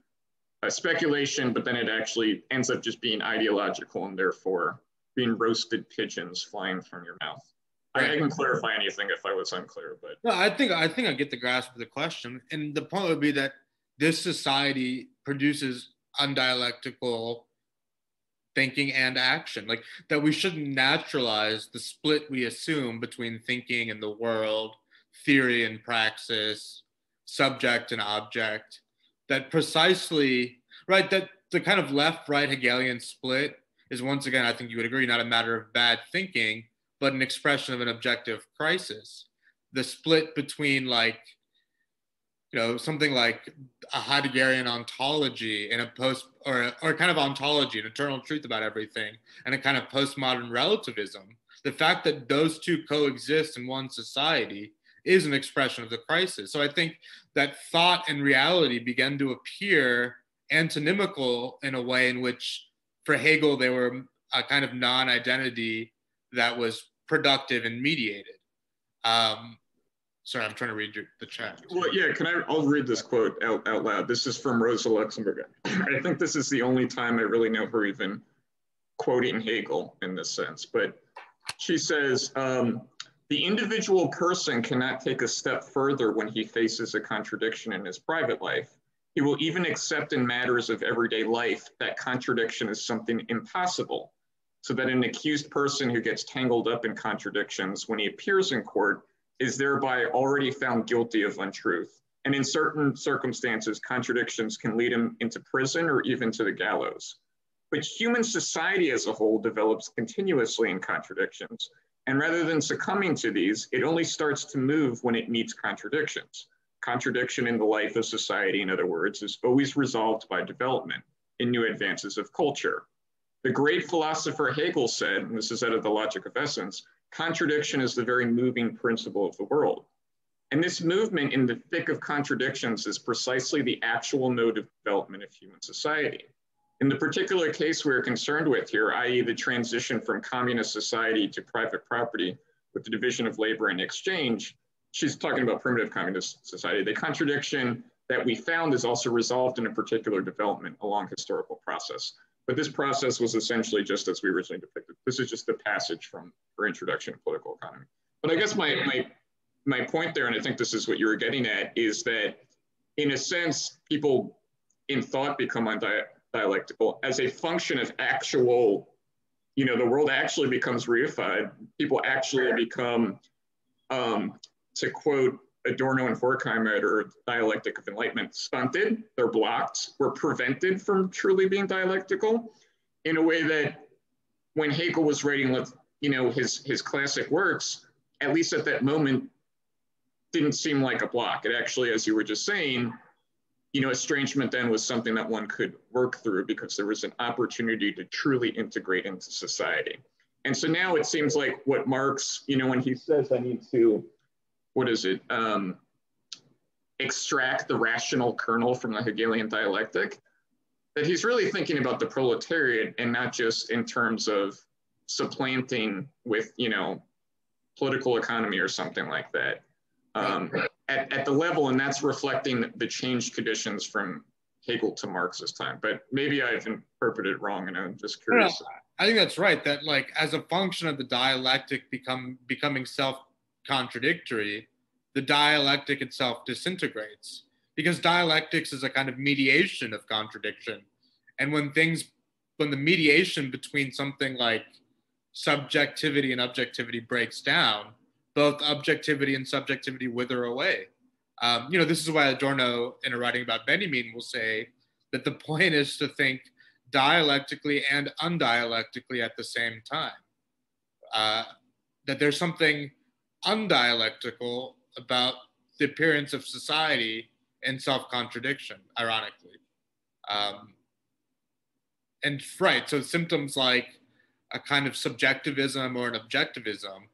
speculation, but then it actually ends up just being ideological and therefore being roasted pigeons flying from your mouth. I, I can clarify anything if I was unclear, but no, I think I think I get the grasp of the question, and the point would be that this society produces undialectical thinking and action like that we shouldn't naturalize the split we assume between thinking and the world theory and praxis subject and object that precisely right that the kind of left right hegelian split is once again, I think you would agree, not a matter of bad thinking, but an expression of an objective crisis. The split between like, you know, something like a Heideggerian ontology and a post or, or kind of ontology, an eternal truth about everything, and a kind of postmodern relativism. The fact that those two coexist in one society is an expression of the crisis. So I think that thought and reality began to appear antinomical in a way in which for Hegel, they were a kind of non-identity that was productive and mediated. Um, sorry, I'm trying to read your, the chat. Well, yeah, can I? I'll read this quote out, out loud. This is from Rosa Luxemburg. I think this is the only time I really know her even quoting Hegel in this sense. But she says, um, the individual person cannot take a step further when he faces a contradiction in his private life. He will even accept in matters of everyday life that contradiction is something impossible, so that an accused person who gets tangled up in contradictions when he appears in court is thereby already found guilty of untruth. And in certain circumstances, contradictions can lead him into prison or even to the gallows. But human society as a whole develops continuously in contradictions. And rather than succumbing to these, it only starts to move when it meets contradictions. Contradiction in the life of society, in other words, is always resolved by development in new advances of culture. The great philosopher Hegel said, and this is out of the Logic of Essence, contradiction is the very moving principle of the world. And this movement in the thick of contradictions is precisely the actual mode of development of human society. In the particular case we're concerned with here, i.e. the transition from communist society to private property with the division of labor and exchange, she's talking about primitive communist society. The contradiction that we found is also resolved in a particular development along historical process. But this process was essentially just as we originally depicted. This is just the passage from her introduction to political economy. But I guess my, my, my point there, and I think this is what you were getting at, is that in a sense, people in thought become undialectical as a function of actual, you know, the world actually becomes reified. People actually become, um, to quote Adorno and Horkheimer or dialectic of enlightenment, stunted, they're blocked, we're prevented from truly being dialectical in a way that when Hegel was writing, with you know, his, his classic works, at least at that moment, didn't seem like a block. It actually, as you were just saying, you know, estrangement then was something that one could work through because there was an opportunity to truly integrate into society. And so now it seems like what Marx, you know, when he says I need to, what is it, um, extract the rational kernel from the Hegelian dialectic, that he's really thinking about the proletariat and not just in terms of supplanting with, you know, political economy or something like that um, at, at the level, and that's reflecting the changed conditions from Hegel to Marx's time. But maybe I've interpreted it wrong, and I'm just curious. I think that's right. That like as a function of the dialectic become becoming self-contradictory, the dialectic itself disintegrates because dialectics is a kind of mediation of contradiction, and when things when the mediation between something like subjectivity and objectivity breaks down, both objectivity and subjectivity wither away. Um, you know, this is why Adorno, in a writing about Benjamin, will say that the point is to think dialectically and undialectically at the same time. Uh, that there's something undialectical about the appearance of society in self contradiction, ironically. Um, and right, so symptoms like a kind of subjectivism or an objectivism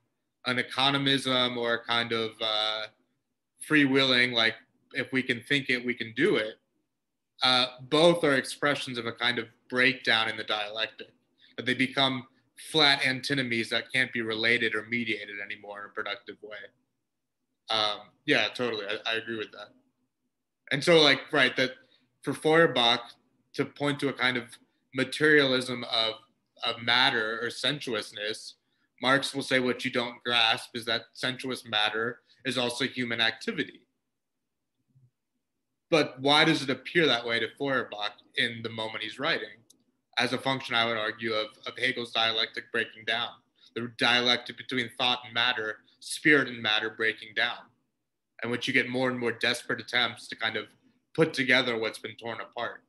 an economism or a kind of uh, freewheeling, like if we can think it, we can do it. Uh, both are expressions of a kind of breakdown in the dialectic, that they become flat antinomies that can't be related or mediated anymore in a productive way. Um, yeah, totally. I, I agree with that. And so, like, right, that for Feuerbach to point to a kind of materialism of, of matter or sensuousness Marx will say what you don't grasp is that sensuous matter is also human activity. But why does it appear that way to Feuerbach in the moment he's writing? As a function, I would argue, of, of Hegel's dialectic breaking down, the dialectic between thought and matter, spirit and matter breaking down, and which you get more and more desperate attempts to kind of put together what's been torn apart.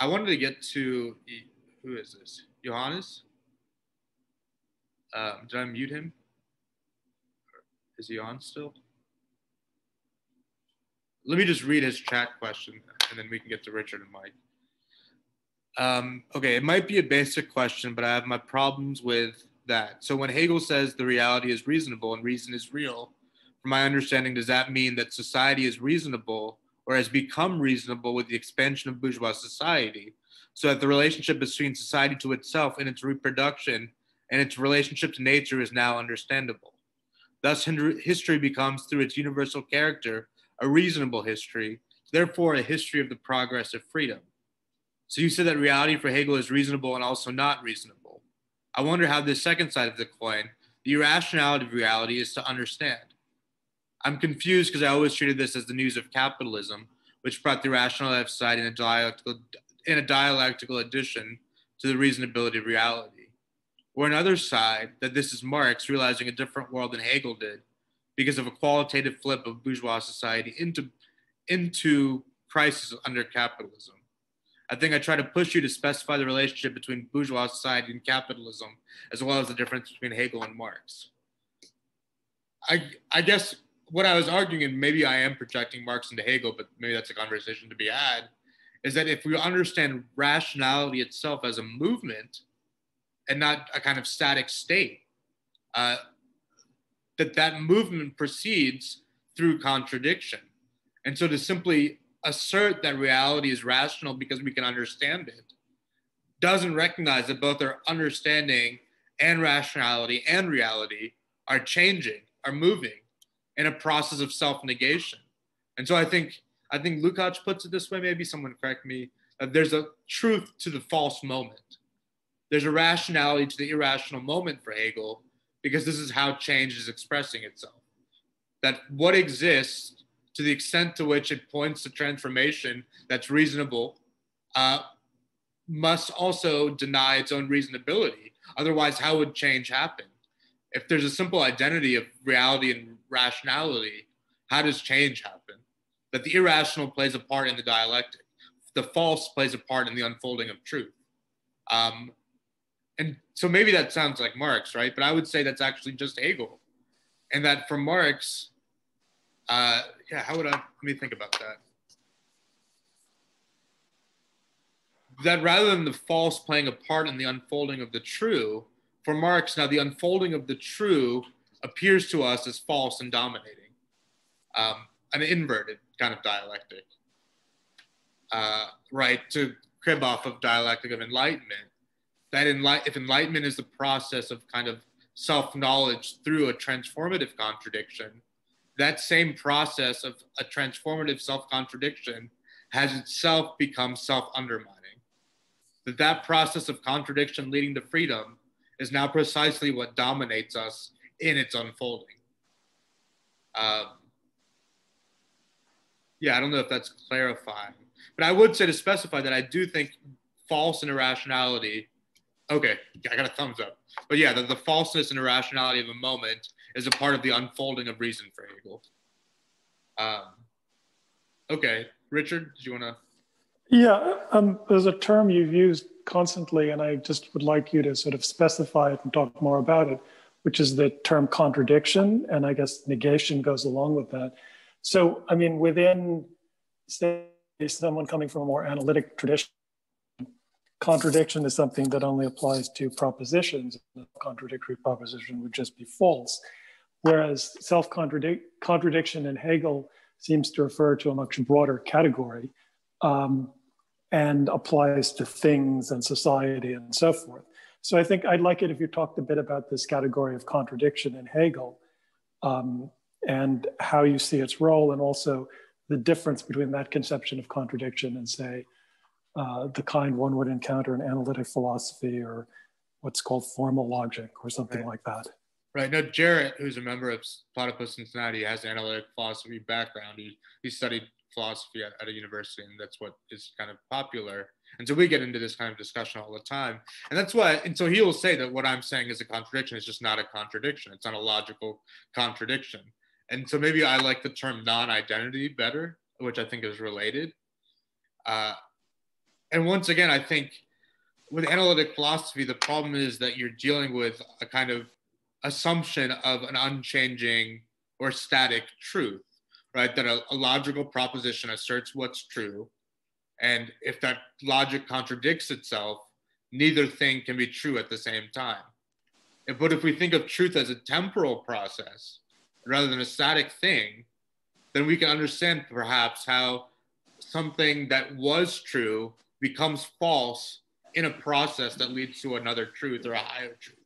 I wanted to get to who is this? Johannes? Um, did I mute him? Is he on still? Let me just read his chat question and then we can get to Richard and Mike. Um, okay, it might be a basic question, but I have my problems with that. So when Hegel says the reality is reasonable and reason is real, from my understanding, does that mean that society is reasonable or has become reasonable with the expansion of bourgeois society? So that the relationship between society to itself and its reproduction and its relationship to nature is now understandable. Thus, history becomes, through its universal character, a reasonable history, therefore, a history of the progress of freedom. So, you said that reality for Hegel is reasonable and also not reasonable. I wonder how this second side of the coin, the irrationality of reality, is to understand. I'm confused because I always treated this as the news of capitalism, which brought the rationality of society in a dialectical, in a dialectical addition to the reasonability of reality or another side that this is Marx realizing a different world than Hegel did because of a qualitative flip of bourgeois society into, into crisis under capitalism. I think I try to push you to specify the relationship between bourgeois society and capitalism, as well as the difference between Hegel and Marx. I, I guess what I was arguing, and maybe I am projecting Marx into Hegel, but maybe that's a conversation to be had, is that if we understand rationality itself as a movement, and not a kind of static state. Uh, that that movement proceeds through contradiction. And so to simply assert that reality is rational because we can understand it doesn't recognize that both our understanding and rationality and reality are changing, are moving in a process of self-negation. And so I think I think Lukács puts it this way, maybe someone correct me, there's a truth to the false moment. There's a rationality to the irrational moment for Hegel, because this is how change is expressing itself. That what exists, to the extent to which it points to transformation that's reasonable, uh, must also deny its own reasonability. Otherwise, how would change happen? If there's a simple identity of reality and rationality, how does change happen? That the irrational plays a part in the dialectic, the false plays a part in the unfolding of truth. Um, and so maybe that sounds like Marx, right? But I would say that's actually just Hegel. And that for Marx, uh, yeah, how would I, let me think about that. That rather than the false playing a part in the unfolding of the true, for Marx, now the unfolding of the true appears to us as false and dominating, um, an inverted kind of dialectic, uh, right? To crib off of dialectic of enlightenment, that if enlightenment is the process of kind of self-knowledge through a transformative contradiction, that same process of a transformative self-contradiction has itself become self-undermining. That that process of contradiction leading to freedom is now precisely what dominates us in its unfolding. Um, yeah, I don't know if that's clarifying, but I would say to specify that I do think false and irrationality Okay, I got a thumbs up. But yeah, the, the falseness and irrationality of a moment is a part of the unfolding of reason for Hegel. Um, okay, Richard, do you want to? Yeah, um, there's a term you've used constantly, and I just would like you to sort of specify it and talk more about it, which is the term contradiction, and I guess negation goes along with that. So, I mean, within, say, someone coming from a more analytic tradition, contradiction is something that only applies to propositions. A contradictory proposition would just be false. Whereas self contradiction in Hegel seems to refer to a much broader category um, and applies to things and society and so forth. So I think I'd like it if you talked a bit about this category of contradiction in Hegel um, and how you see its role and also the difference between that conception of contradiction and say uh, the kind one would encounter in analytic philosophy or what's called formal logic or something right. like that. Right. No, Jarrett, who's a member of Platypus Cincinnati, has an analytic philosophy background. He, he studied philosophy at, at a university, and that's what is kind of popular. And so we get into this kind of discussion all the time. And that's why, and so he will say that what I'm saying is a contradiction. It's just not a contradiction. It's not a logical contradiction. And so maybe I like the term non identity better, which I think is related. Uh, and once again, I think with analytic philosophy, the problem is that you're dealing with a kind of assumption of an unchanging or static truth, right? That a, a, logical proposition asserts what's true. And if that logic contradicts itself, neither thing can be true at the same time. But if we think of truth as a temporal process rather than a static thing, then we can understand perhaps how something that was true becomes false in a process that leads to another truth or a higher truth.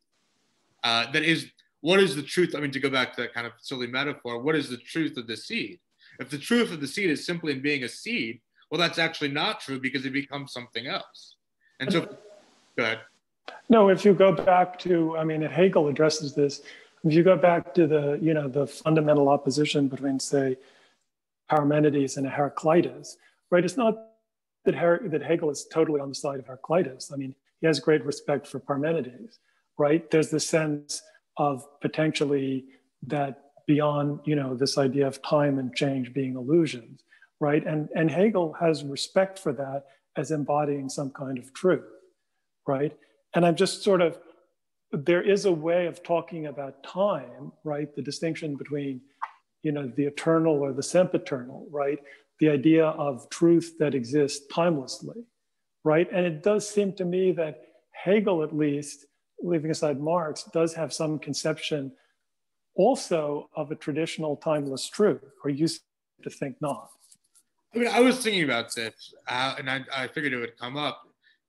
Uh, that is, what is the truth? I mean, to go back to that kind of silly metaphor, what is the truth of the seed? If the truth of the seed is simply in being a seed, well, that's actually not true because it becomes something else. And so, go ahead. No, if you go back to, I mean, Hegel addresses this. If you go back to the, you know, the fundamental opposition between, say, Parmenides and Heraclitus, right? It's not that, Her- that Hegel is totally on the side of Heraclitus. I mean, he has great respect for Parmenides, right? There's the sense of potentially that beyond, you know, this idea of time and change being illusions, right? And, and Hegel has respect for that as embodying some kind of truth, right? And I'm just sort of, there is a way of talking about time, right? The distinction between, you know, the eternal or the sempiternal, right? The idea of truth that exists timelessly, right? And it does seem to me that Hegel, at least, leaving aside Marx, does have some conception also of a traditional timeless truth, or used to think not. I mean, I was thinking about this, uh, and I, I figured it would come up,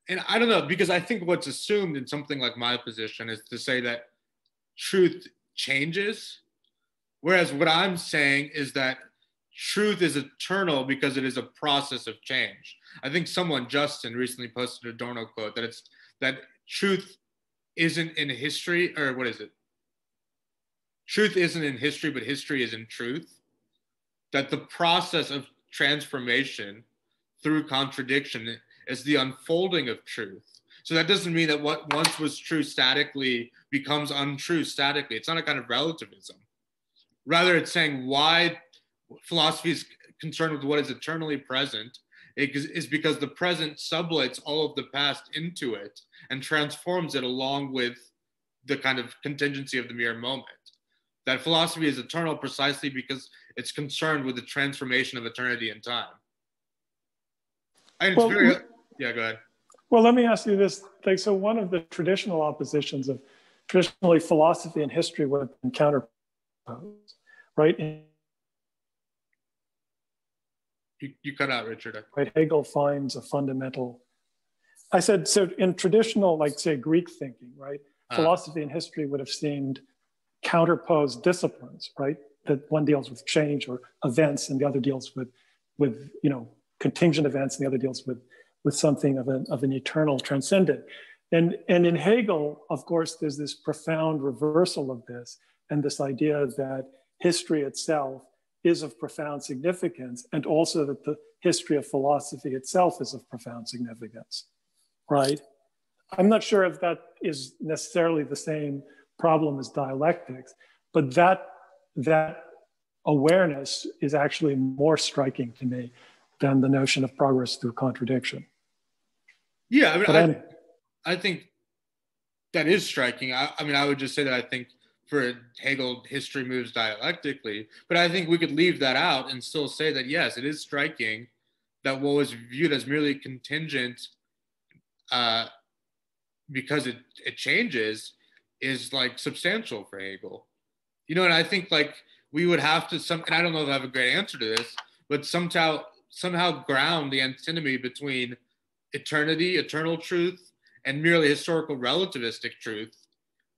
and I don't know because I think what's assumed in something like my position is to say that truth changes, whereas what I'm saying is that truth is eternal because it is a process of change. I think someone, Justin, recently posted a Adorno quote that it's that truth isn't in history, or what is it? Truth isn't in history, but history is in truth. That the process of transformation through contradiction is the unfolding of truth. So that doesn't mean that what once was true statically becomes untrue statically. It's not a kind of relativism. Rather, it's saying why philosophy is concerned with what is eternally present is because the present sublates all of the past into it and transforms it along with the kind of contingency of the mere moment. That philosophy is eternal precisely because it's concerned with the transformation of eternity and time. And well, very, yeah, go ahead. Well, let me ask you this. Like, so one of the traditional oppositions of traditionally philosophy and history would have been counterposed, right? You, you cut out, Richard. Right, Hegel finds a fundamental. I said so in traditional, like say Greek thinking, right? Uh, philosophy and history would have seemed counterposed disciplines, right? That one deals with change or events, and the other deals with, with you know, contingent events, and the other deals with, with something of an, of an eternal transcendent. And, and in Hegel, of course, there's this profound reversal of this, and this idea that history itself is of profound significance, and also that the history of philosophy itself is of profound significance, right? I'm not sure if that is necessarily the same problem as dialectics. But that, that awareness is actually more striking to me than the notion of progress through contradiction. Yeah, I, mean, I, I, think that is striking. I, I mean, I would just say that I think for Hegel, history moves dialectically, but I think we could leave that out and still say that yes, it is striking that what was viewed as merely contingent uh, because it, it changes is like substantial for Hegel. You know, and I think like we would have to some, and I don't know if I have a great answer to this, but somehow somehow ground the antinomy between eternity, eternal truth, and merely historical relativistic truth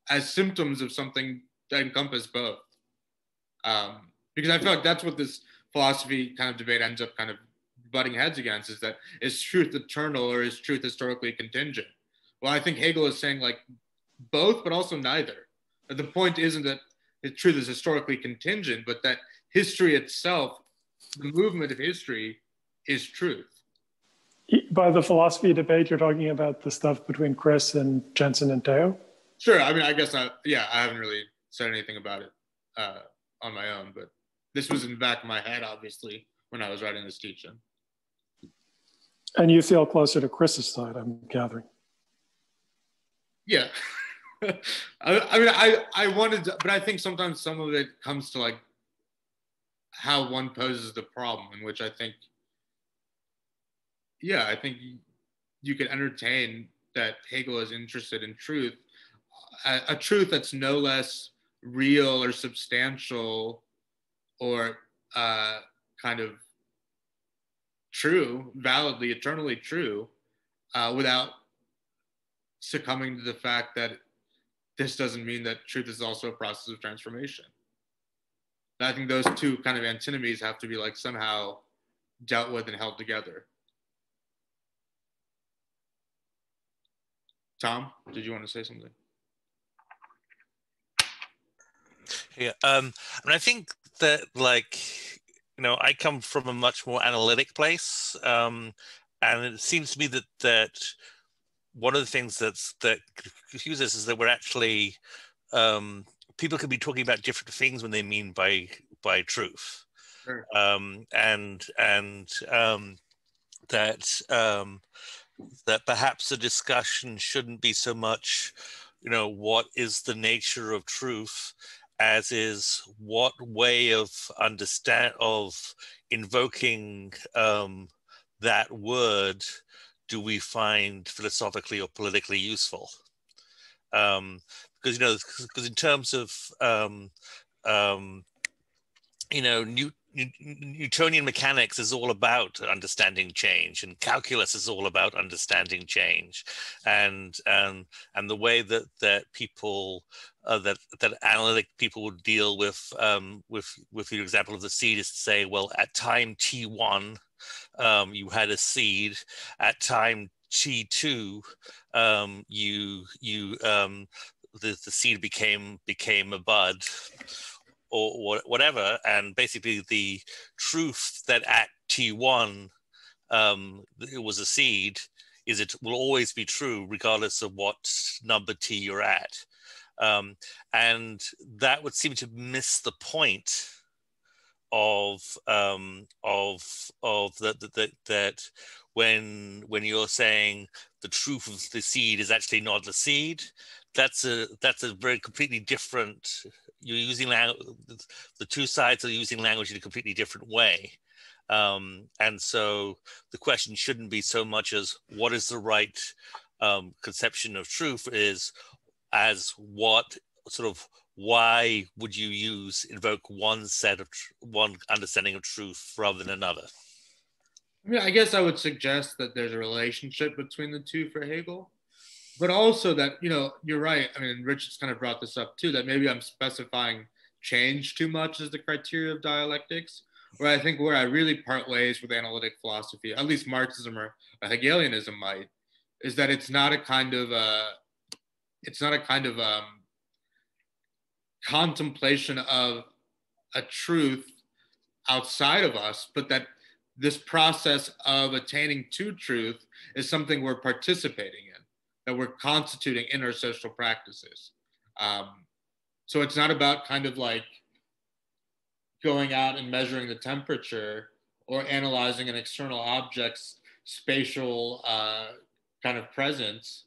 as symptoms of something that encompass both. Um, because I feel like that's what this philosophy kind of debate ends up kind of butting heads against is that is truth eternal or is truth historically contingent? Well, I think Hegel is saying like both, but also neither. The point isn't that truth is historically contingent, but that history itself, the movement of history, is truth. By the philosophy debate, you're talking about the stuff between Chris and Jensen and Theo? Sure. I mean, I guess I, yeah, I haven't really said anything about it uh, on my own, but this was in the back of my head, obviously, when I was writing this teaching. And you feel closer to Chris's side, I'm gathering. Yeah. I, I, mean, I, I wanted, to, but I think sometimes some of it comes to like how one poses the problem, in which I think, yeah, I think you could entertain that Hegel is interested in truth, a, a truth that's no less real or substantial or uh, kind of true, validly, eternally true, uh, without succumbing to the fact that this doesn't mean that truth is also a process of transformation. I think those two kind of antinomies have to be like somehow dealt with and held together. Tom, did you want to say something? Yeah, um, and I think that like you know I come from a much more analytic place, um, and it seems to me that that one of the things that's that confuses is that we're actually um, people can be talking about different things when they mean by by truth, sure. um, and and um, that um, that perhaps the discussion shouldn't be so much, you know, what is the nature of truth, as is what way of understand of invoking um, that word do we find philosophically or politically useful? Um, because you know, because in terms of um, um, you know New- Newtonian mechanics is all about understanding change, and calculus is all about understanding change, and um, and the way that that people uh, that that analytic people would deal with um, with with your example of the seed is to say, well, at time t one, um, you had a seed. At time t2, um, you you um, the, the seed became became a bud or whatever and basically the truth that at t1 um, it was a seed is it will always be true regardless of what number t you're at um, and that would seem to miss the point of um, of of that that that when when you're saying the truth of the seed is actually not the seed that's a that's a very completely different you're using the two sides are using language in a completely different way. Um, and so the question shouldn't be so much as what is the right um, conception of truth is as what sort of why would you use invoke one set of one understanding of truth rather than another? I mean, I guess I would suggest that there's a relationship between the two for Hegel but also that you know you're right. I mean richard's kind of brought this up too that maybe i'm specifying change too much as the criteria of dialectics where i think where i really part ways with analytic philosophy at least marxism or hegelianism might is that it's not a kind of uh, it's not a kind of um, contemplation of a truth outside of us but that this process of attaining to truth is something we're participating in that we're constituting in our social practices. Um, so it's not about kind of like going out and measuring the temperature or analyzing an external object's spatial uh, kind of presence,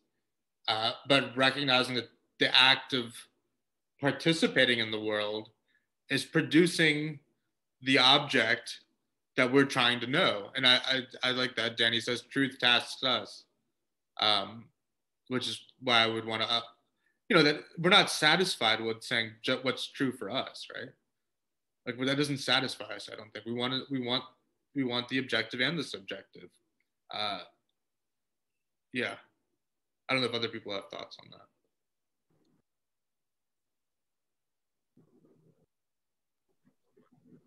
uh, but recognizing that the act of participating in the world is producing the object that we're trying to know. And I, I, I like that Danny says truth tasks us. Um, which is why I would want to, uh, you know, that we're not satisfied with saying what's true for us, right? Like, well, that doesn't satisfy us. I don't think we want to. We want we want the objective and the subjective. Uh, yeah, I don't know if other people have thoughts on that.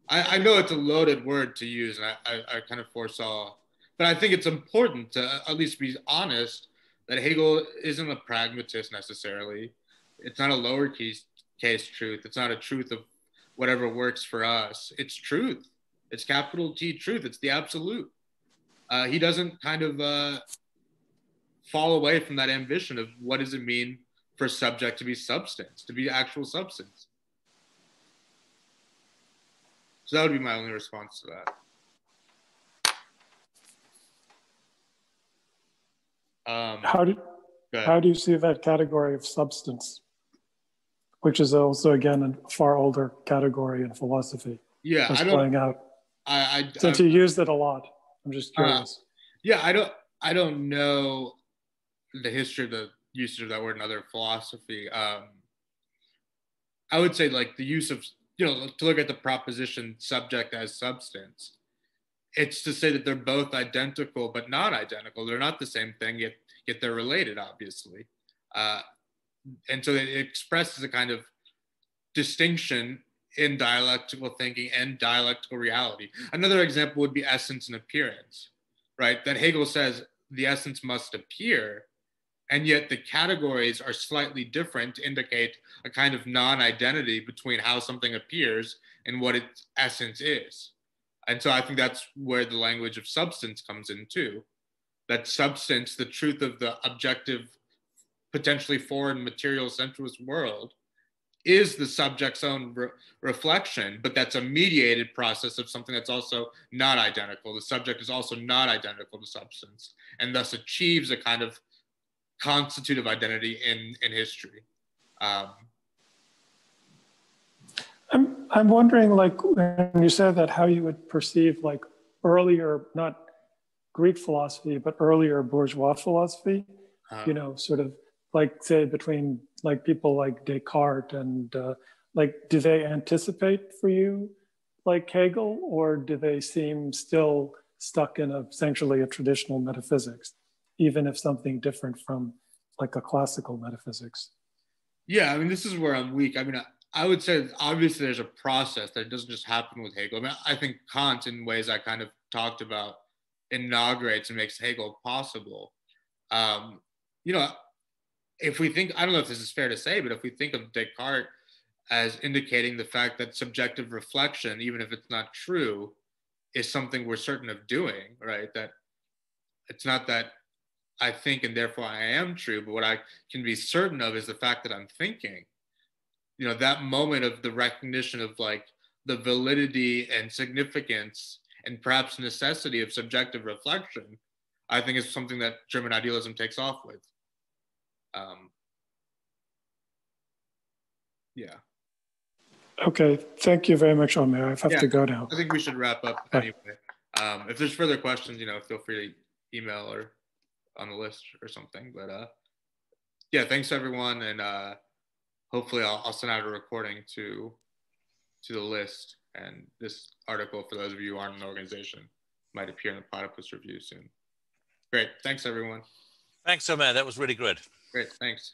I, I know it's a loaded word to use, and I, I, I kind of foresaw, but I think it's important to at least be honest that Hegel isn't a pragmatist necessarily. It's not a lowercase case truth. It's not a truth of whatever works for us. It's truth. It's capital T truth. It's the absolute. Uh, he doesn't kind of uh, fall away from that ambition of what does it mean for subject to be substance, to be actual substance. So that would be my only response to that. Um, how do how do you see that category of substance, which is also again a far older category in philosophy? Yeah, I don't, playing out. I, I since I, you used it a lot, I'm just uh, curious. Uh, yeah, I don't I don't know the history of the usage of that word in other philosophy. Um, I would say like the use of you know to look at the proposition subject as substance it's to say that they're both identical but not identical. They're not the same thing, yet yet they're related, obviously. Uh, and so it expresses a kind of distinction in dialectical thinking and dialectical reality. Another example would be essence and appearance, right? That Hegel says the essence must appear, and yet the categories are slightly different to indicate a kind of non identity between how something appears and what its essence is. And so I think that's where the language of substance comes in too. That substance, the truth of the objective, potentially foreign material sensuous world, is the subject's own re- reflection, but that's a mediated process of something that's also not identical. The subject is also not identical to substance, and thus achieves a kind of constitutive identity in, in history. Um, I'm I'm wondering, like, when you said that, how you would perceive like earlier, not Greek philosophy, but earlier bourgeois philosophy. Uh, you know, sort of like say between like people like Descartes and uh, like, do they anticipate for you like Hegel, or do they seem still stuck in a, essentially a traditional metaphysics, even if something different from like a classical metaphysics? Yeah, I mean, this is where I'm weak. I mean, I, I would say obviously there's a process that doesn't just happen with Hegel. I mean, I think Kant, in ways I kind of talked about, inaugurates and makes Hegel possible. Um, you know, if we think, I don't know if this is fair to say, but if we think of Descartes as indicating the fact that subjective reflection, even if it's not true, is something we're certain of doing, right? That it's not that I think and therefore I am true, but what I can be certain of is the fact that I'm thinking. You know, that moment of the recognition of like the validity and significance and perhaps necessity of subjective reflection, I think is something that German idealism takes off with. Um, yeah. Okay, thank you very much, Omair. I have yeah, to go now. I think we should wrap up Bye. anyway. Um, if there's further questions, you know, feel free to email or on the list or something. But uh, yeah, thanks everyone, and uh, hopefully I'll, I'll send out a recording to to the list. And this article, for those of you who aren't in the organization, might appear in the Platypus Review soon. Great, thanks everyone. Thanks, Omair. That was really good. Great, thanks.